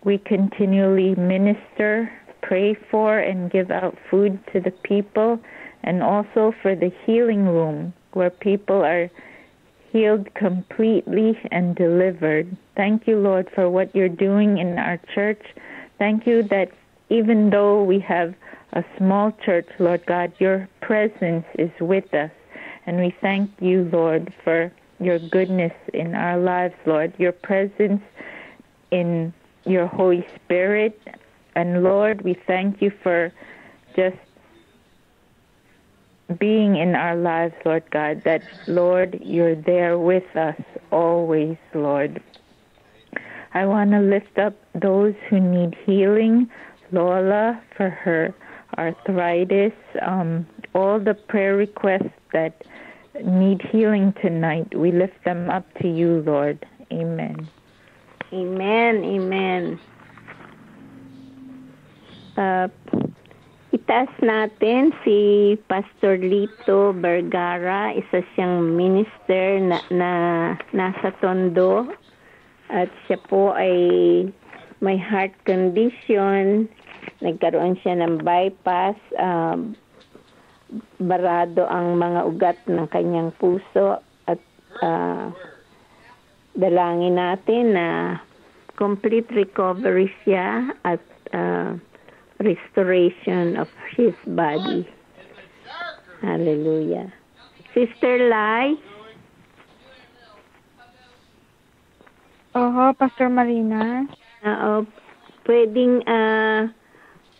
we continually minister, pray for, and give out food to the people, and also for the healing room where people are healed completely and delivered. Thank you, Lord, for what you're doing in our church. Thank you that even though we have a small church, Lord God, your presence is with us. And we thank you, Lord, for your goodness in our lives, Lord, your presence in your Holy Spirit. And Lord, we thank you for just being in our lives, Lord God, that, Lord, you're there with us always, Lord. I want to lift up those who need healing. Lola for her arthritis, um, all the prayer requests that need healing tonight, we lift them up to you, Lord. Amen. Amen, amen. Uh, itaas natin si Pastor Lito Vergara, isa siyang minister na, na nasa Tondo. At siya po ay may heart condition, nagkaroon siya ng bypass, um, barado ang mga ugat ng kanyang puso. At uh, dalangin natin na complete recovery siya at uh, restoration of his body. Hallelujah. Sister Lai, Oho, Pastor Marina. Oo, pwedeng ah,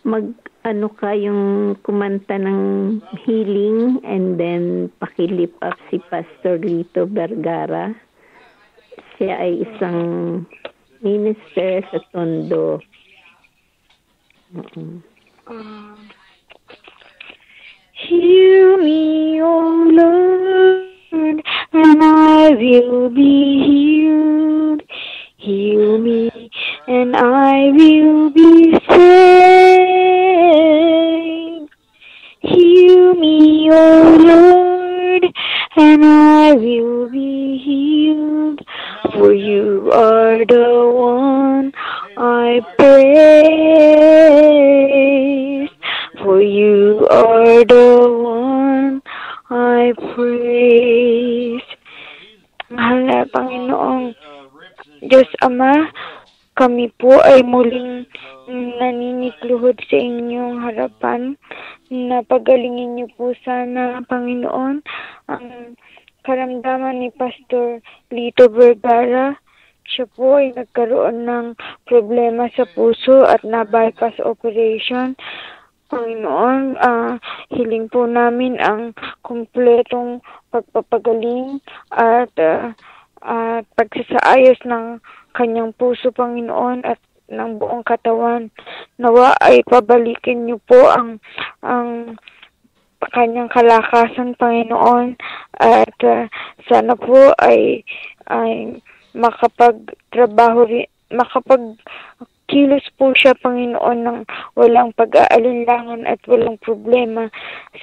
mag ano ka yung kumanta ng healing and then pakilip up si Pastor Lito Vergara. Siya ay isang minister sa Tondo. Oo. Heal me, O Lord, and I will be healed. Heal me, and I will be saved. Heal me, O Lord, and I will be healed. For you are the one I praise. For you are the one I praise. Mahal na Panginoong Diyos Ama, kami po ay muling naninikluhod sa inyong harapan na pagalingin niyo po sana, Panginoon, ang karamdaman ni Pastor Lito Vergara. Siya po ay nagkaroon ng problema sa puso at na-bypass operation. Panginoon, ah, hiling po namin ang kumpletong pagpapagaling at ah, at pagsasaayos ng kanyang puso, Panginoon, at ng buong katawan. Nawa ay pabalikin niyo po ang ang kanyang kalakasan, Panginoon, at ah, sana po ay ay makapagtrabaho rin, makapag kilos po siya, Panginoon, ng walang pag-aalinlangan at walang problema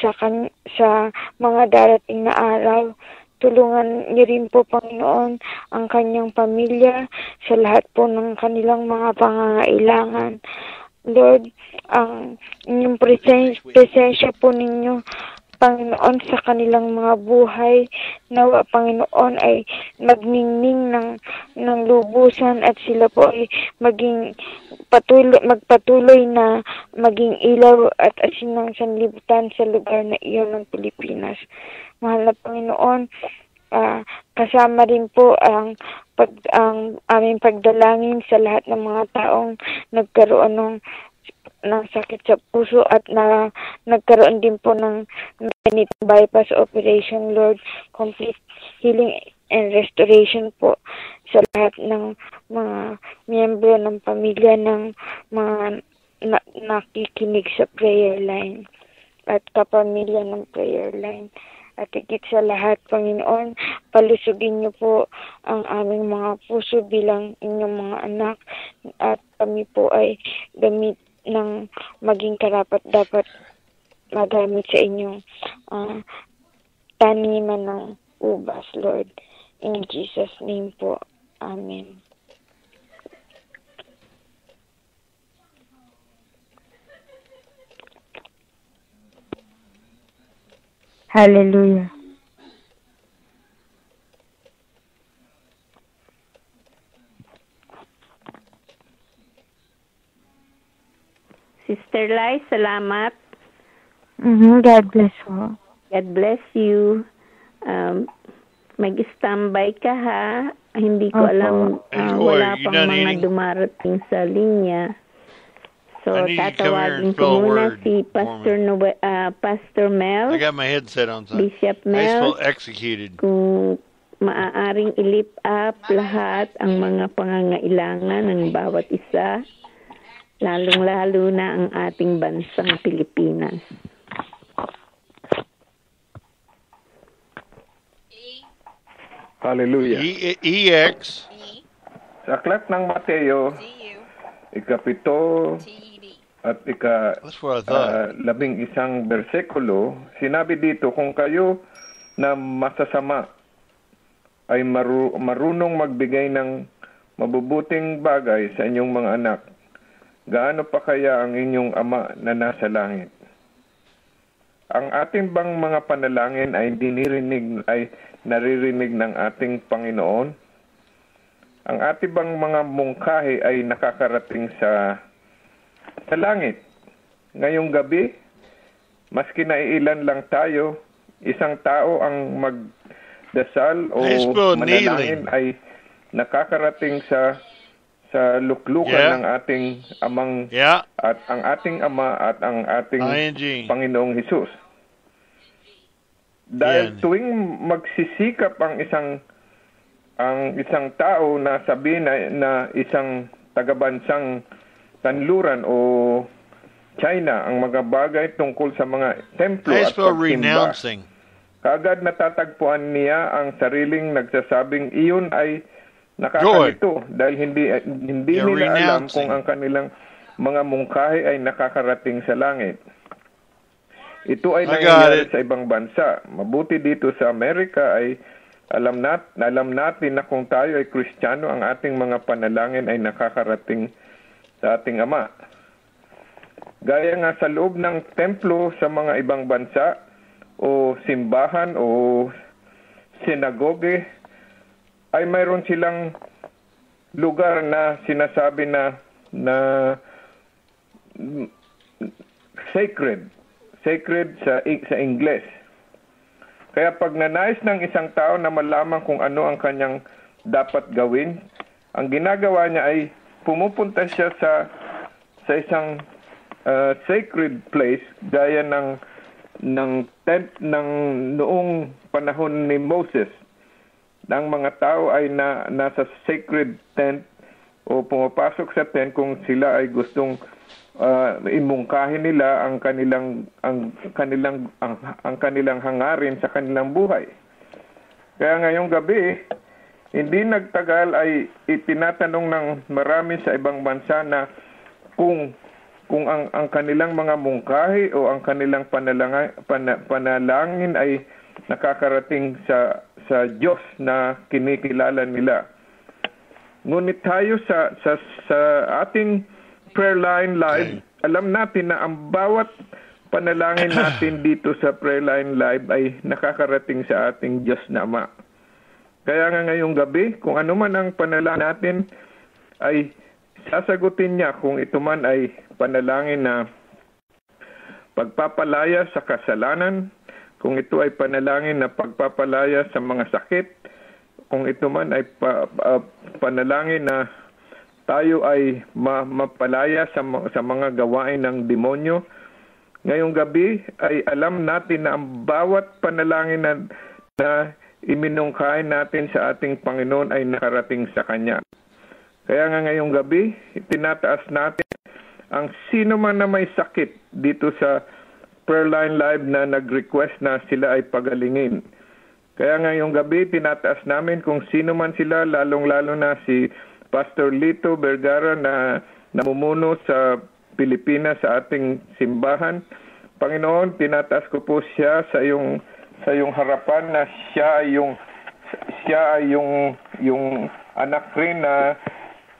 sa, kan- sa mga darating na araw. Tulungan niyo rin po, Panginoon, ang kanyang pamilya sa lahat po ng kanilang mga pangangailangan. Lord, ang inyong presen- presensya po ninyo, Panginoon, sa kanilang mga buhay. Nawa, Panginoon, ay magningning ng, ng lubusan at sila po ay maging patuloy, magpatuloy na maging ilaw at asin ng sanlibutan sa lugar na iyon ng Pilipinas. Mahal na Panginoon, ah, kasama rin po ang pag ang aming pagdalangin sa lahat ng mga taong nagkaroon ng ng sakit sa puso at na nagkaroon din po ng ganitong bypass operation, Lord. Complete healing and restoration po sa lahat ng mga miyembro ng pamilya ng mga na, nakikinig sa prayer line at kapamilya ng prayer line. At higit sa lahat, Panginoon, palusugin niyo po ang aming mga puso bilang inyong mga anak at kami po ay gamit ng maging karapat dapat magamit sa inyong ah, taniman ng ubas, Lord. In Jesus' name po. Amen. Hallelujah. Sister Lai, salamat. Mhm, God bless po. God bless you. Um, mag-standby ka ha. Hindi ko Opo. alam, Enjoy. wala You're pang mga dumarating sa linya. So, I need you to come here and tatawagin spell ko a muna word si for Pastor, me. Noe, ah, Pastor Mel, I got my headset on. So Bishop I Mel, spell executed. kung maaaring ilip up lahat ang mga pangangailangan ng bawat isa, lalong-lalo na ang ating bansang Pilipinas. Hallelujah. E- EX. Sa aklat ng Mateo, ikapito at ika ah, labing isang bersikulo, sinabi dito, kung kayo na masasama ay maru- marunong magbigay ng mabubuting bagay sa inyong mga anak, gaano pa kaya ang inyong ama na nasa langit? Ang ating bang mga panalangin ay dinirinig ay naririnig ng ating Panginoon? Ang ating bang mga mungkahi ay nakakarating sa sa langit? Ngayong gabi, maski naiilan lang tayo, isang tao ang magdasal o Nice bro, manalangin kneeling. ay nakakarating sa sa luklukan Yeah. ng ating amang Yeah. at ang ating ama at ang ating ING. Panginoong Hesus. Dahil Yan. tuwing magsisikap ang isang ang isang tao na sabi na, na isang tagabansang kanluran o China ang mga bagay tungkol sa mga templo I at pagsimba. renouncing. Kaagad natatagpuan niya ang sariling nagsasabing iyon ay nakakalito dahil hindi hindi You're nila alam renouncing. kung ang kanilang mga mungkahi ay nakakarating sa langit. Ito ay nangyayari sa ibang bansa. Mabuti dito sa Amerika ay alam nat alam natin na kung tayo ay Kristiyano, ang ating mga panalangin ay nakakarating sa ating Ama. Gaya nga sa loob ng templo sa mga ibang bansa o simbahan o sinagoge ay mayroon silang lugar na sinasabi na na sacred sacred sa sa Ingles. Kaya pag nanais ng isang tao na malaman kung ano ang kanyang dapat gawin, ang ginagawa niya ay pumupunta siya sa sa isang uh, sacred place gaya ng ng tent ng noong panahon ni Moses. Ang mga tao ay na, nasa sacred tent o pumapasok sa tent kung sila ay gustong uh, imungkahin nila ang kanilang ang kanilang ang, ang kanilang hangarin sa kanilang buhay. Kaya ngayong gabi, hindi nagtagal ay itinatanong ng marami sa ibang bansa na kung kung ang ang kanilang mga mungkahi o ang kanilang panalangin, pana, panalangin ay nakakarating sa sa Diyos na kinikilala nila. Ngunit tayo sa sa sa ating prayer line live, alam natin na ang bawat panalangin natin dito sa prayer line live ay nakakarating sa ating Diyos na Ama. Kaya nga ngayong gabi, kung ano man ang panalangin natin ay sasagutin niya kung ito man ay panalangin na pagpapalaya sa kasalanan, kung ito ay panalangin na pagpapalaya sa mga sakit, kung ito man ay pa, pa- panalangin na tayo ay ma, mapalaya sa, sa mga gawain ng demonyo, ngayong gabi ay alam natin na ang bawat panalangin na, na iminungkain natin sa ating Panginoon ay nakarating sa Kanya. Kaya nga ngayong gabi, tinataas natin ang sino man na may sakit dito sa prayer line live na nag-request na sila ay pagalingin. Kaya ngayong gabi, tinataas namin kung sino man sila, lalong-lalo na si Pastor Lito Vergara na namumuno sa Pilipinas sa ating simbahan. Panginoon, tinataas ko po siya sa iyong sa iyong harapan na siya ay yung siya ay yung yung anak rin na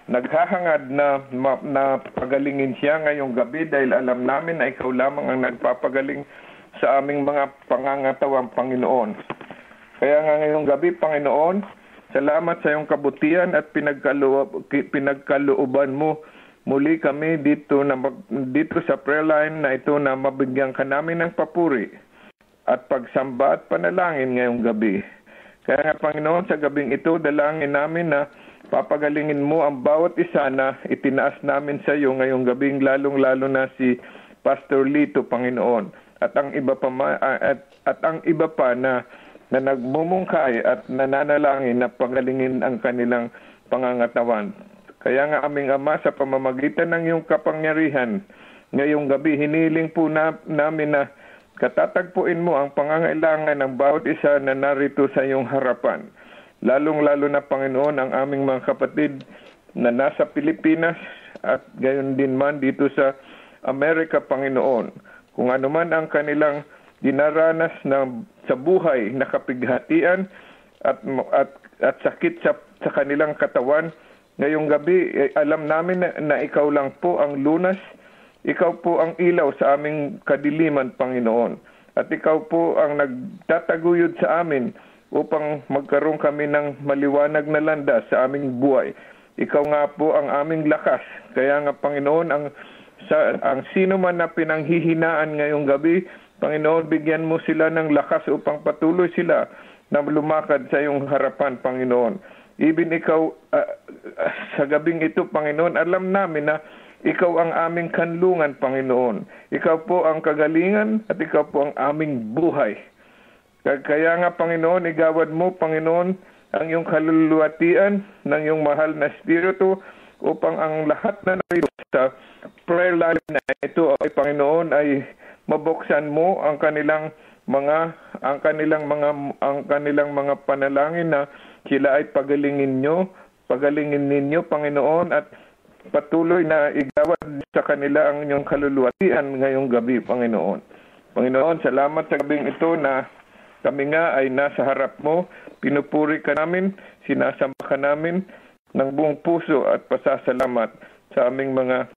naghahangad na, ma, na pagalingin siya ngayong gabi dahil alam namin na ikaw lamang ang nagpapagaling sa aming mga pangangatawang Panginoon. Kaya nga ngayong gabi, Panginoon, salamat sa iyong kabutihan at pinagkaloob, pinagkalooban mo muli kami dito na dito sa prayer line na ito na mabigyan ka namin ng papuri at pagsamba at panalangin ngayong gabi. Kaya nga Panginoon, sa gabing ito, dalangin namin na papagalingin mo ang bawat isa na itinaas namin sa iyo ngayong gabing lalong-lalo na si Pastor Lito, Panginoon. At ang iba pa ma- at, at ang iba pa na na nagmumungkay at nananalangin na pagalingin ang kanilang pangangatawan. Kaya nga aming Ama sa pamamagitan ng iyong kapangyarihan, ngayong gabi hiniling po na, namin na katatagpuin mo ang pangangailangan ng bawat isa na narito sa iyong harapan. Lalong-lalo na Panginoon ang aming mga kapatid na nasa Pilipinas at gayon din man dito sa Amerika, Panginoon. Kung ano man ang kanilang dinaranas na sa buhay na kapighatian at at at sakit sa sa kanilang katawan ngayong gabi eh, alam namin na, na ikaw lang po ang lunas ikaw po ang ilaw sa aming kadiliman Panginoon. At ikaw po ang nagtataguyod sa amin upang magkaroon kami ng maliwanag na landas sa aming buhay. Ikaw nga po ang aming lakas. Kaya nga Panginoon ang sa ang sino man na pinanghihinaan ngayong gabi Panginoon, bigyan mo sila ng lakas upang patuloy sila na lumakad sa iyong harapan, Panginoon. Even ikaw, uh, sa gabing ito, Panginoon, alam namin na ikaw ang aming kanlungan, Panginoon. Ikaw po ang kagalingan at ikaw po ang aming buhay. Kaya nga, Panginoon, igawad mo, Panginoon, ang iyong kaluluwatian ng iyong mahal na Espiritu upang ang lahat na narito sa prayer life na ito ay, Panginoon, ay mabuksan mo ang kanilang mga ang kanilang mga ang kanilang mga panalangin na sila ay pagalingin nyo, pagalingin ninyo Panginoon at patuloy na igawad sa kanila ang inyong kaluluwatian ngayong gabi, Panginoon. Panginoon, salamat sa gabing ito na kami nga ay nasa harap mo, pinupuri ka namin, sinasamba ka namin ng buong puso at pasasalamat sa aming mga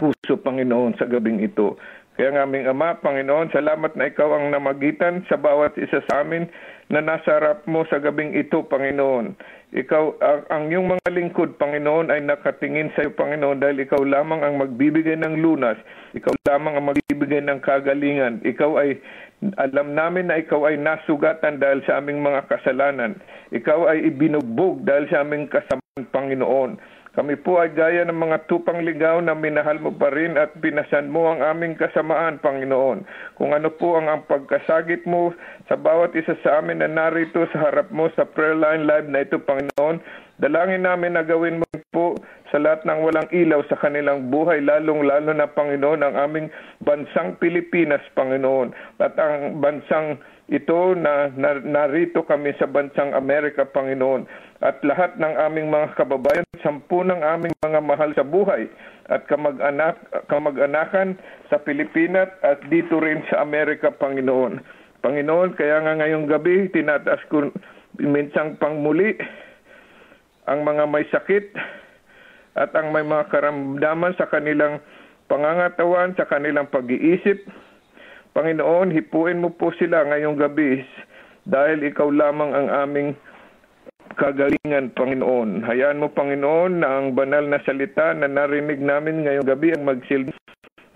puso, Panginoon, sa gabing ito. Kaya nga aming Ama, Panginoon, salamat na ikaw ang namagitan sa bawat isa sa amin na nasa harap mo sa gabing ito, Panginoon. Ikaw, ang, ang iyong mga lingkod, Panginoon, ay nakatingin sa iyo, Panginoon, dahil ikaw lamang ang magbibigay ng lunas. Ikaw lamang ang magbibigay ng kagalingan. Ikaw ay, alam namin na ikaw ay nasugatan dahil sa aming mga kasalanan. Ikaw ay ibinugbog dahil sa aming kasamaan, Panginoon. Kami po ay gaya ng mga tupang ligaw na minahal mo pa rin at pinasan mo ang aming kasamaan, Panginoon. Kung ano po ang, ang pagkasagip mo sa bawat isa sa amin na narito sa harap mo sa prayer line live na ito, Panginoon, dalangin namin na gawin mo po sa lahat ng walang ilaw sa kanilang buhay, lalong-lalo na, Panginoon, ang aming bansang Pilipinas, Panginoon, at ang bansang ito na, na narito kami sa bansang Amerika, Panginoon. At lahat ng aming mga kababayan, sampu ng aming mga mahal sa buhay at kamag-anak, kamag-anakan sa Pilipinas at dito rin sa Amerika, Panginoon. Panginoon, kaya nga ngayong gabi, tinataas ko minsang pangmuli ang mga may sakit at ang may mga karamdaman sa kanilang pangangatawan, sa kanilang pag-iisip, Panginoon, hipuin mo po sila ngayong gabi dahil ikaw lamang ang aming kagalingan, Panginoon. Hayaan mo, Panginoon, na ang banal na salita na narinig namin ngayong gabi ang magsilbi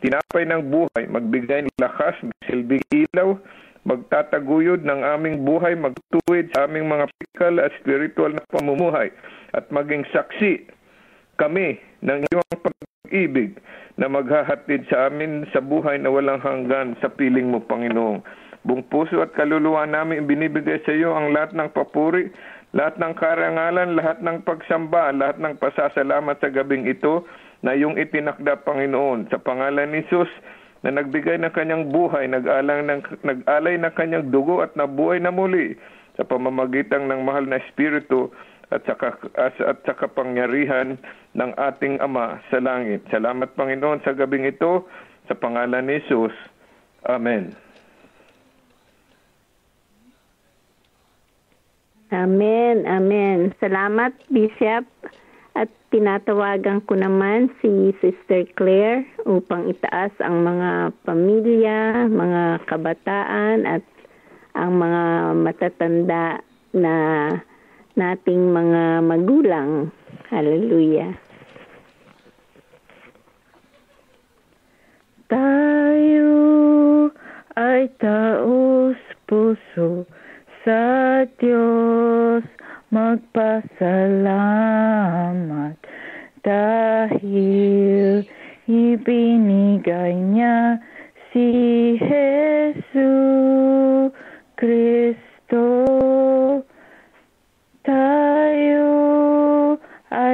tinapay ng buhay, magbigay ng lakas, magsilbing ilaw, magtataguyod ng aming buhay, magtuwid sa aming mga physical at spiritual na pamumuhay at maging saksi kami ng iyong pag-ibig na maghahatid sa amin sa buhay na walang hanggan sa piling mo, Panginoon. Buong puso at kaluluwa namin binibigay sa iyo ang lahat ng papuri, lahat ng karangalan, lahat ng pagsamba, lahat ng pasasalamat sa gabing ito na iyong itinakda, Panginoon. Sa pangalan ni Jesus, na nagbigay ng kanyang buhay, nag-alay ng, nag-alay ng kanyang dugo at nabuhay na muli sa pamamagitan ng mahal na Espiritu at sa, at sa kapangyarihan ng ating Ama sa langit. Salamat Panginoon sa gabing ito sa pangalan ni Jesus. Amen. Amen, amen. Salamat, Bishop. At tinatawagan ko naman si Sister Claire upang itaas ang mga pamilya, mga kabataan at ang mga matatanda na nating mga magulang. Hallelujah. Tayo ay taos puso sa Diyos magpasalamat dahil ibinigay niya si Jesu Kristo.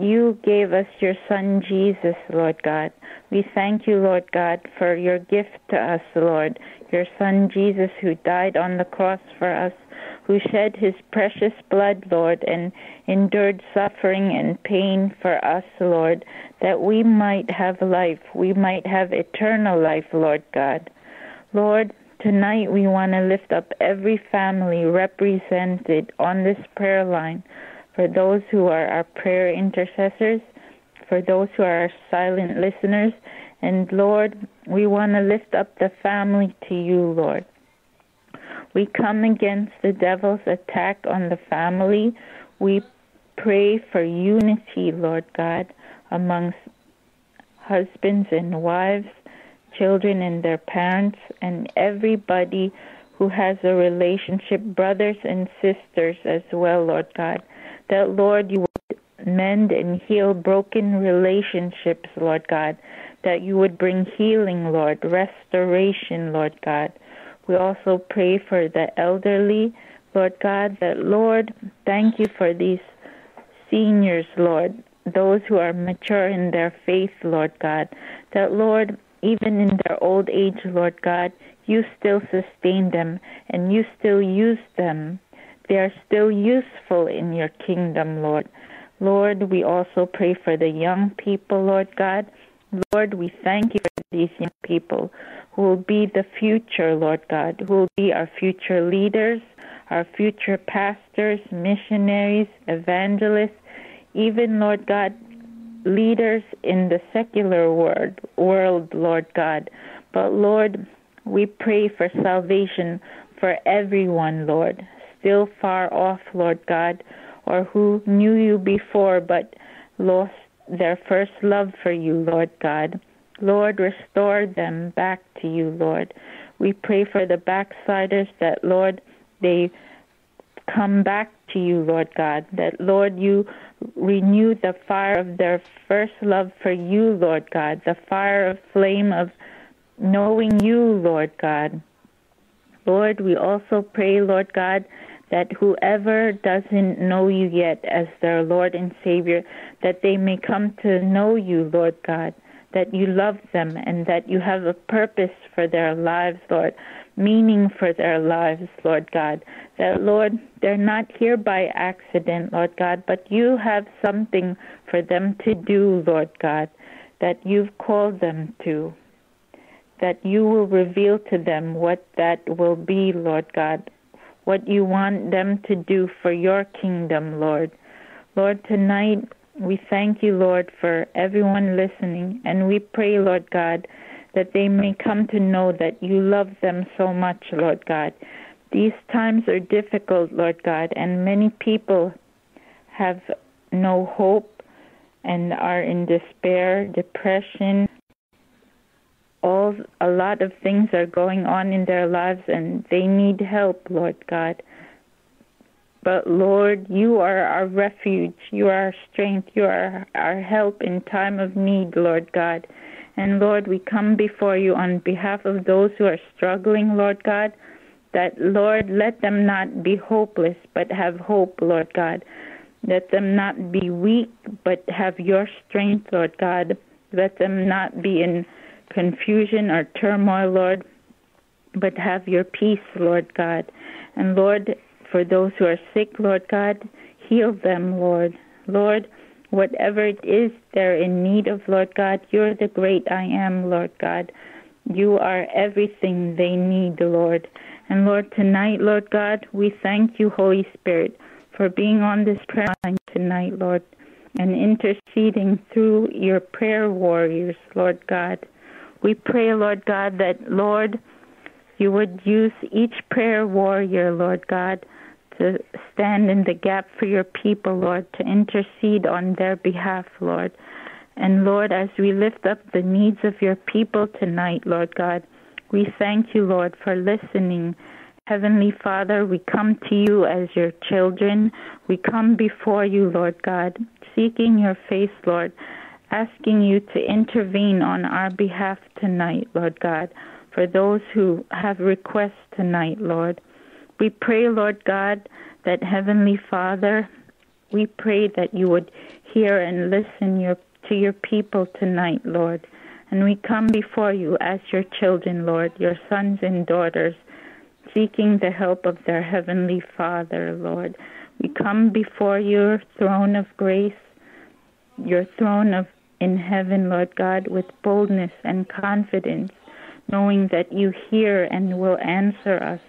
you gave us your Son Jesus, Lord God. We thank you, Lord God, for your gift to us, Lord, your Son Jesus who died on the cross for us, who shed his precious blood, Lord, and endured suffering and pain for us, Lord, that we might have life, we might have eternal life, Lord God. Lord, tonight we want to lift up every family represented on this prayer line for those who are our prayer intercessors, for those who are our silent listeners. And Lord, we want to lift up the family to you, Lord. We come against the devil's attack on the family. We pray for unity, Lord God, amongst husbands and wives, children and their parents, and everybody who has a relationship, brothers and sisters as well, Lord God that, Lord, you would mend and heal broken relationships, Lord God, that you would bring healing, Lord, restoration, Lord God. We also pray for the elderly, Lord God, that, Lord, thank you for these seniors, Lord, those who are mature in their faith, Lord God, that, Lord, even in their old age, Lord God, you still sustain them and you still use them they are still useful in your kingdom, Lord. Lord, we also pray for the young people, Lord God. Lord, we thank you for these young people who will be the future, Lord God, who will be our future leaders, our future pastors, missionaries, evangelists, even, Lord God, leaders in the secular world, world, Lord God. But, Lord, we pray for salvation for everyone, Lord still far off, Lord God, or who knew you before but lost their first love for you, Lord God. Lord, restore them back to you, Lord. We pray for the backsliders that, Lord, they come back to you, Lord God, that, Lord, you renew the fire of their first love for you, Lord God, the fire of flame of knowing you, Lord God. Lord, we also pray, Lord God, that whoever doesn't know you yet as their Lord and Savior, that they may come to know you, Lord God, that you love them and that you have a purpose for their lives, Lord, meaning for their lives, Lord God. That, Lord, they're not here by accident, Lord God, but you have something for them to do, Lord God, that you've called them to. That you will reveal to them what that will be, Lord God, what you want them to do for your kingdom, Lord. Lord, tonight we thank you, Lord, for everyone listening, and we pray, Lord God, that they may come to know that you love them so much, Lord God. These times are difficult, Lord God, and many people have no hope and are in despair, depression, all a lot of things are going on in their lives and they need help, Lord God. But Lord, you are our refuge, you are our strength, you are our help in time of need, Lord God. And Lord, we come before you on behalf of those who are struggling, Lord God, that Lord, let them not be hopeless, but have hope, Lord God. Let them not be weak, but have your strength, Lord God. Let them not be in confusion or turmoil, Lord, but have your peace, Lord God. And Lord, for those who are sick, Lord God, heal them, Lord. Lord, whatever it is they're in need of, Lord God, you're the great I am, Lord God. You are everything they need, Lord. And Lord, tonight, Lord God, we thank you, Holy Spirit, for being on this prayer line tonight, Lord, and interceding through your prayer warriors, Lord God. We pray, Lord God, that, Lord, you would use each prayer warrior, Lord God, to stand in the gap for your people, Lord, to intercede on their behalf, Lord. And Lord, as we lift up the needs of your people tonight, Lord God, we thank you, Lord, for listening. Heavenly Father, we come to you as your children. We come before you, Lord God, seeking your face, Lord, asking you to intervene on our behalf tonight, Lord God, for those who have requests tonight, Lord. We pray, Lord God, that Heavenly Father, we pray that you would hear and listen your, to your people tonight, Lord. And we come before you as your children, Lord, your sons and daughters, seeking the help of their Heavenly Father, Lord. We come before your throne of grace, your throne of in heaven, Lord God, with boldness and confidence, knowing that you hear and will answer us.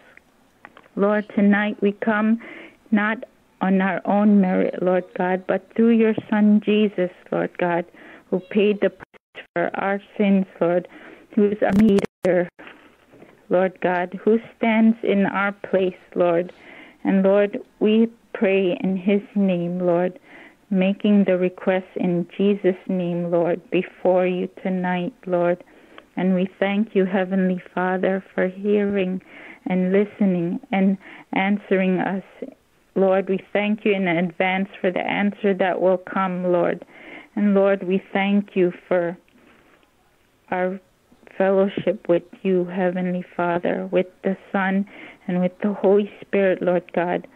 Lord, tonight we come not on our own merit, Lord God, but through your Son Jesus, Lord God, who paid the price for our sins, Lord, who is a mediator, Lord God, who stands in our place, Lord. And Lord, we pray in his name, Lord, making the request in Jesus' name, Lord, before you tonight, Lord. And we thank you, Heavenly Father, for hearing and listening and answering us. Lord, we thank you in advance for the answer that will come, Lord. And Lord, we thank you for our fellowship with you, Heavenly Father, with the Son and with the Holy Spirit, Lord God.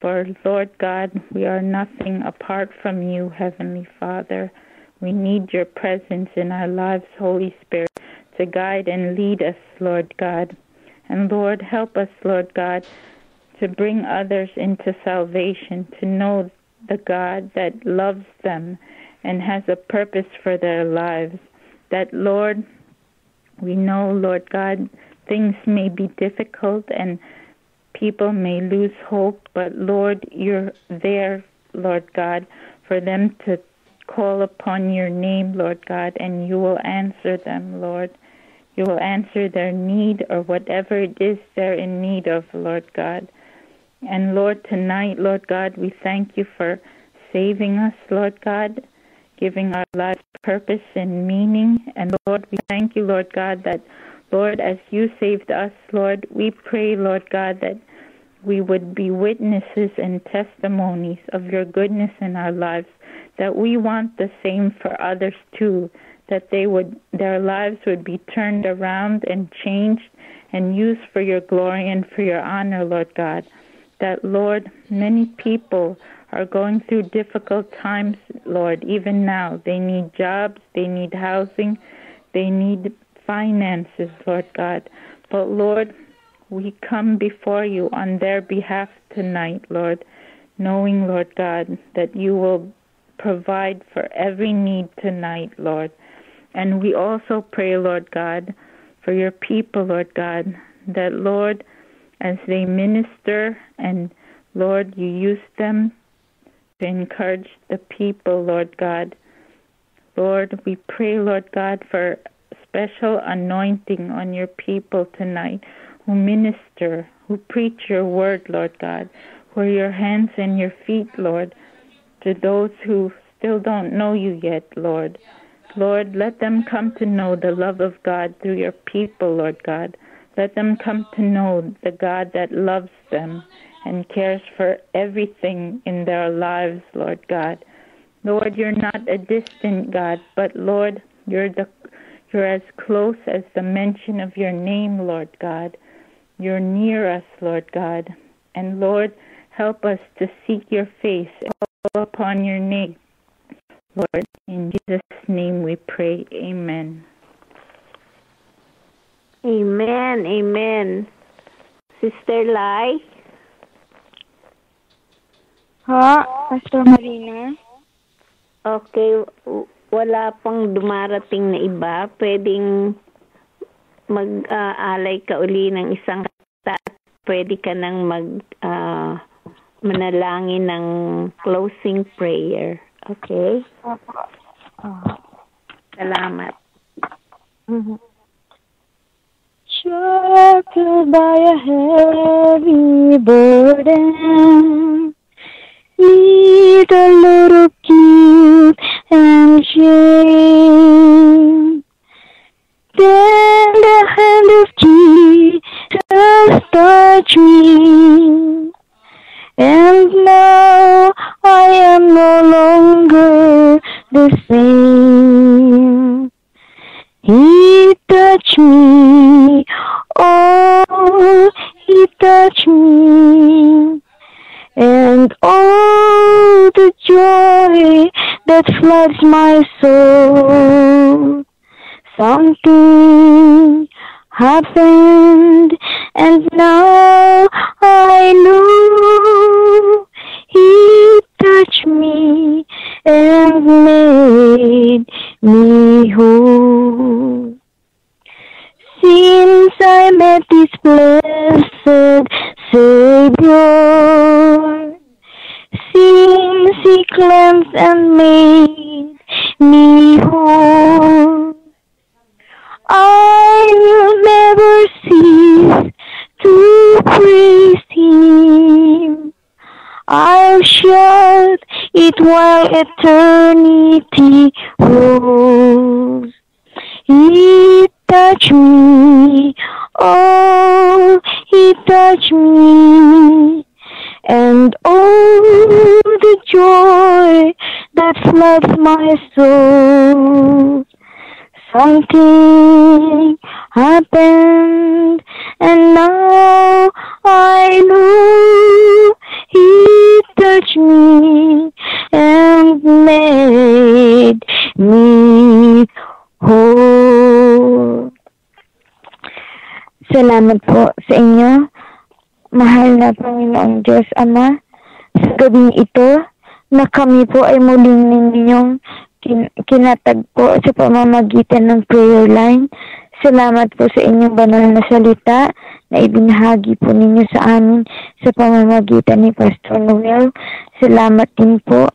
For, Lord God, we are nothing apart from you, Heavenly Father. We need your presence in our lives, Holy Spirit, to guide and lead us, Lord God. And Lord, help us, Lord God, to bring others into salvation, to know the God that loves them and has a purpose for their lives. That, Lord, we know, Lord God, things may be difficult and people may lose hope, but Lord, you're there, Lord God, for them to call upon your name, Lord God, and you will answer them, Lord. You will answer their need or whatever it is they're in need of, Lord God. And Lord, tonight, Lord God, we thank you for saving us, Lord God, giving our lives purpose and meaning. And Lord, we thank you, Lord God, that, Lord, as you saved us, Lord, we pray, Lord God, that we would be witnesses and testimonies of your goodness in our lives, that we want the same for others too, that they would their lives would be turned around and changed and used for your glory and for your honor, Lord God. That Lord, many people are going through difficult times, Lord, even now. They need jobs, they need housing, they need finances, Lord God. But Lord, we come before you on their behalf tonight, Lord, knowing, Lord God, that you will provide for every need tonight, Lord. And we also pray, Lord God, for your people, Lord God, that, Lord, as they minister and, Lord, you use them to encourage the people, Lord God. Lord, we pray, Lord God, for special anointing on your people tonight who minister, who preach your word, Lord God, who are your hands and your feet, Lord, to those who still don't know you yet, Lord. Lord, let them come to know the love of God through your people, Lord God. Let them come to know the God that loves them and cares for everything in their lives, Lord God. Lord, you're not a distant God, but Lord, you're the you're as close as the mention of your name, Lord God. You're near us, Lord God. And Lord, help us to seek your face, and call upon your name. Lord, in Jesus' name we pray. Amen. Amen, amen. Sister Lai? Ha, Pastor Marina? Okay, w- wala pang dumarating na iba. Pwedeng mag-aalay ka uli ng isang kanta at pwede ka nang mag ah, manalangin ng closing prayer. Okay? Salamat. Shackled by a heavy burden, need a little and shame. Then the hand of Jesus touched me, and now I am no longer the same. He touched me, oh, he touched me, and oh, the joy that floods my soul. Something happened, and now I and made me whole, I will never cease to praise Him. I'll shout it while eternity rolls. He touched me, oh, he touched me, and oh, the joy that floods my soul. Something happened, and now I know He touched me and made me whole. Salamat po sa inyo, mahal na Panginoong Diyos Ama, sa gabing ito na kami po ay muling ninyong kin- kinatagpo sa pamamagitan ng prayer line. Salamat po sa inyong banal na salita na ibinahagi po ninyo sa amin sa pamamagitan ni Pastor Noel. Salamat din po,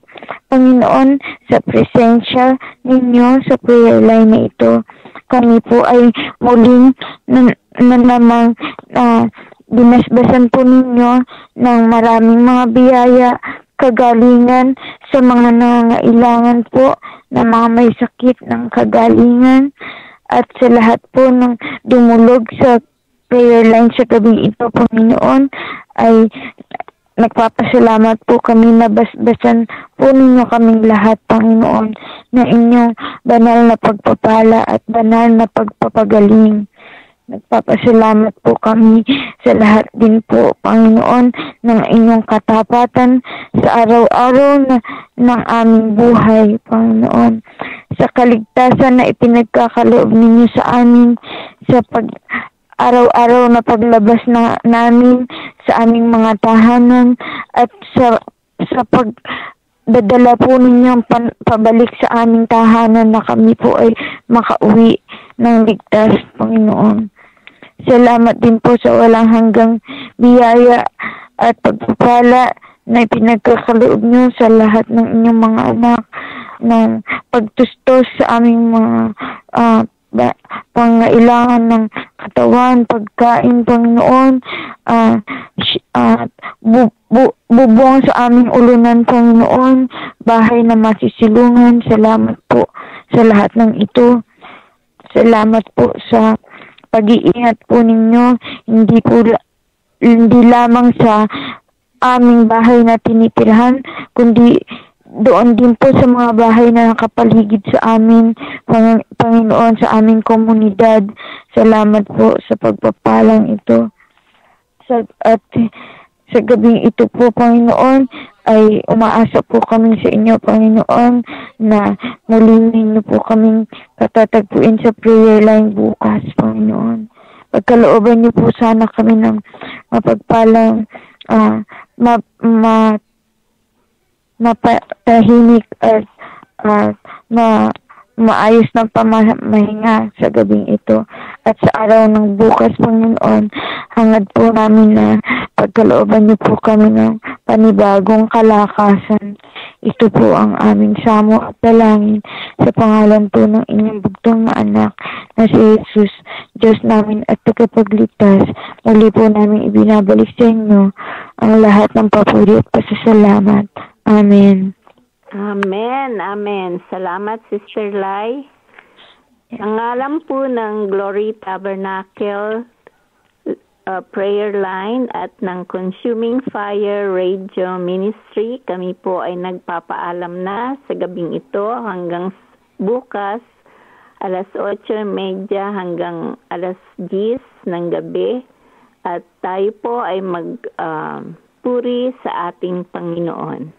Panginoon, sa presensya ninyo sa prayer line na ito. Kami po ay muling na, na namang ah, binasbasan po ninyo ng maraming mga biyaya, kagalingan sa mga nangangailangan po na mga may sakit ng kagalingan at sa lahat po ng dumulog sa prayer line sa gabing ito, Panginoon, ay nagpapasalamat po kami na basbasan po ninyo kaming lahat, Panginoon, na inyong banal na pagpapala at banal na pagpapagaling. Nagpapasalamat po kami sa lahat din po, Panginoon, ng inyong katapatan sa araw-araw na, ng aming buhay, Panginoon. Sa kaligtasan na ipinagkakaloob ninyo sa amin, sa pag araw-araw na paglabas na namin sa aming mga tahanan at sa sa pag dadala po ninyong pan, pabalik sa aming tahanan na kami po ay makauwi ng ligtas, Panginoon. Salamat din po sa walang hanggang biyaya at pagpapala na ipinagkakaloob nyo sa lahat ng inyong mga anak ng pagtustos sa aming mga ah, ba, pangailangan ng katawan, pagkain, Panginoon, sh- at bu, bu, bubong sa aming ulunan, Panginoon, bahay na masisilungan. Salamat po sa lahat ng ito. Salamat po sa pag-iingat po ninyo, hindi po hindi lamang sa aming bahay na tinitirhan, kundi doon din po sa mga bahay na nakapaligid sa amin, Pang- Panginoon, sa aming komunidad. Salamat po sa pagpapalang ito. Sa, at sa gabing ito po, Panginoon, ay umaasa po kami sa inyo, Panginoon, na muli ninyo po kaming katatagpuin sa prayer line bukas, Panginoon. Pagkalooban niyo po sana kami ng mapagpalang ah, ma, ma, mapatahimik at ah, ma, maayos na pamahinga sa gabing ito. At sa araw ng bukas, Panginoon, hangad po namin na pagkalooban niyo po kami ng panibagong kalakasan. Ito po ang aming samo at dalangin sa pangalan po ng inyong bugtong na anak na si Jesus, Diyos namin at tagapagligtas. Muli po namin ibinabalik sa inyo ang lahat ng papuri at pasasalamat. Amen. Amen, amen. Salamat, Sister Lai. Ang alam po ng Glory Tabernacle uh, prayer line at ng Consuming Fire Radio Ministry, kami po ay nagpapaalam na sa gabing ito hanggang bukas alas 8.30 hanggang alas 10 ng gabi at tayo po ay magpuri sa ating Panginoon.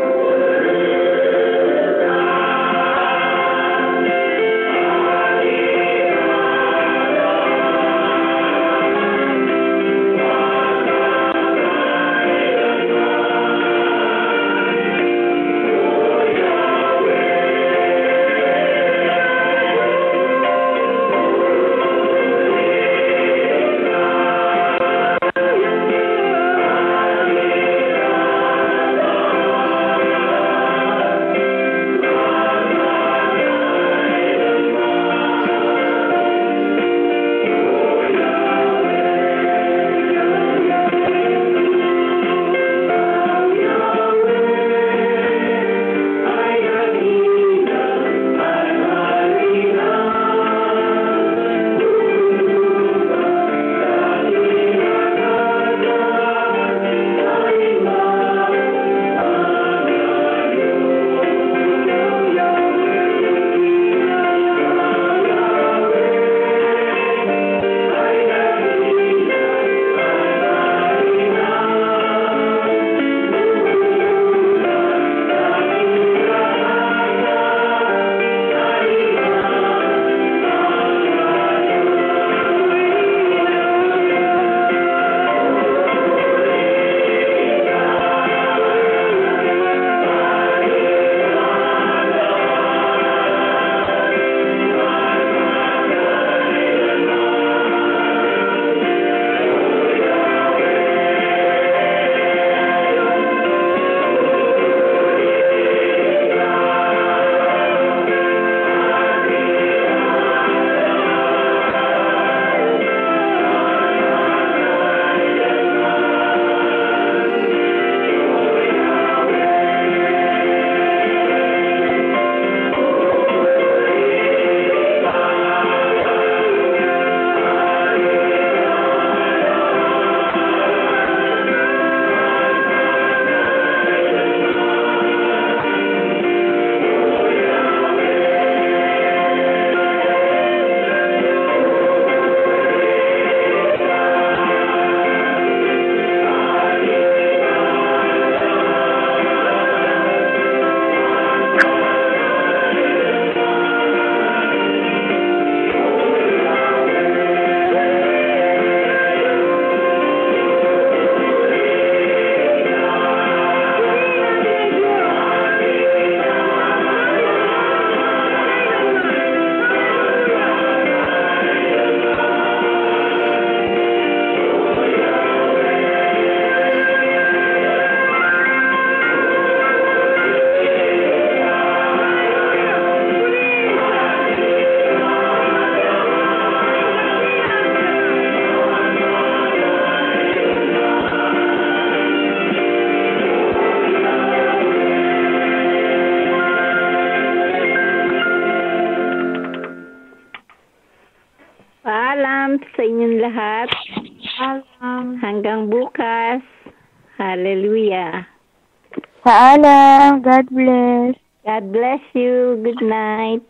Paalam. God bless. God bless you. Good night.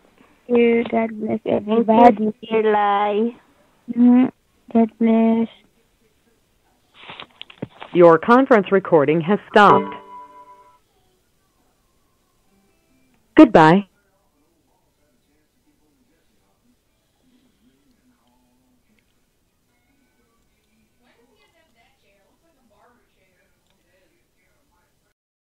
you. God bless Thank everybody. you, dear Lai. Mhm. God bless. Your conference recording has stopped. Goodbye.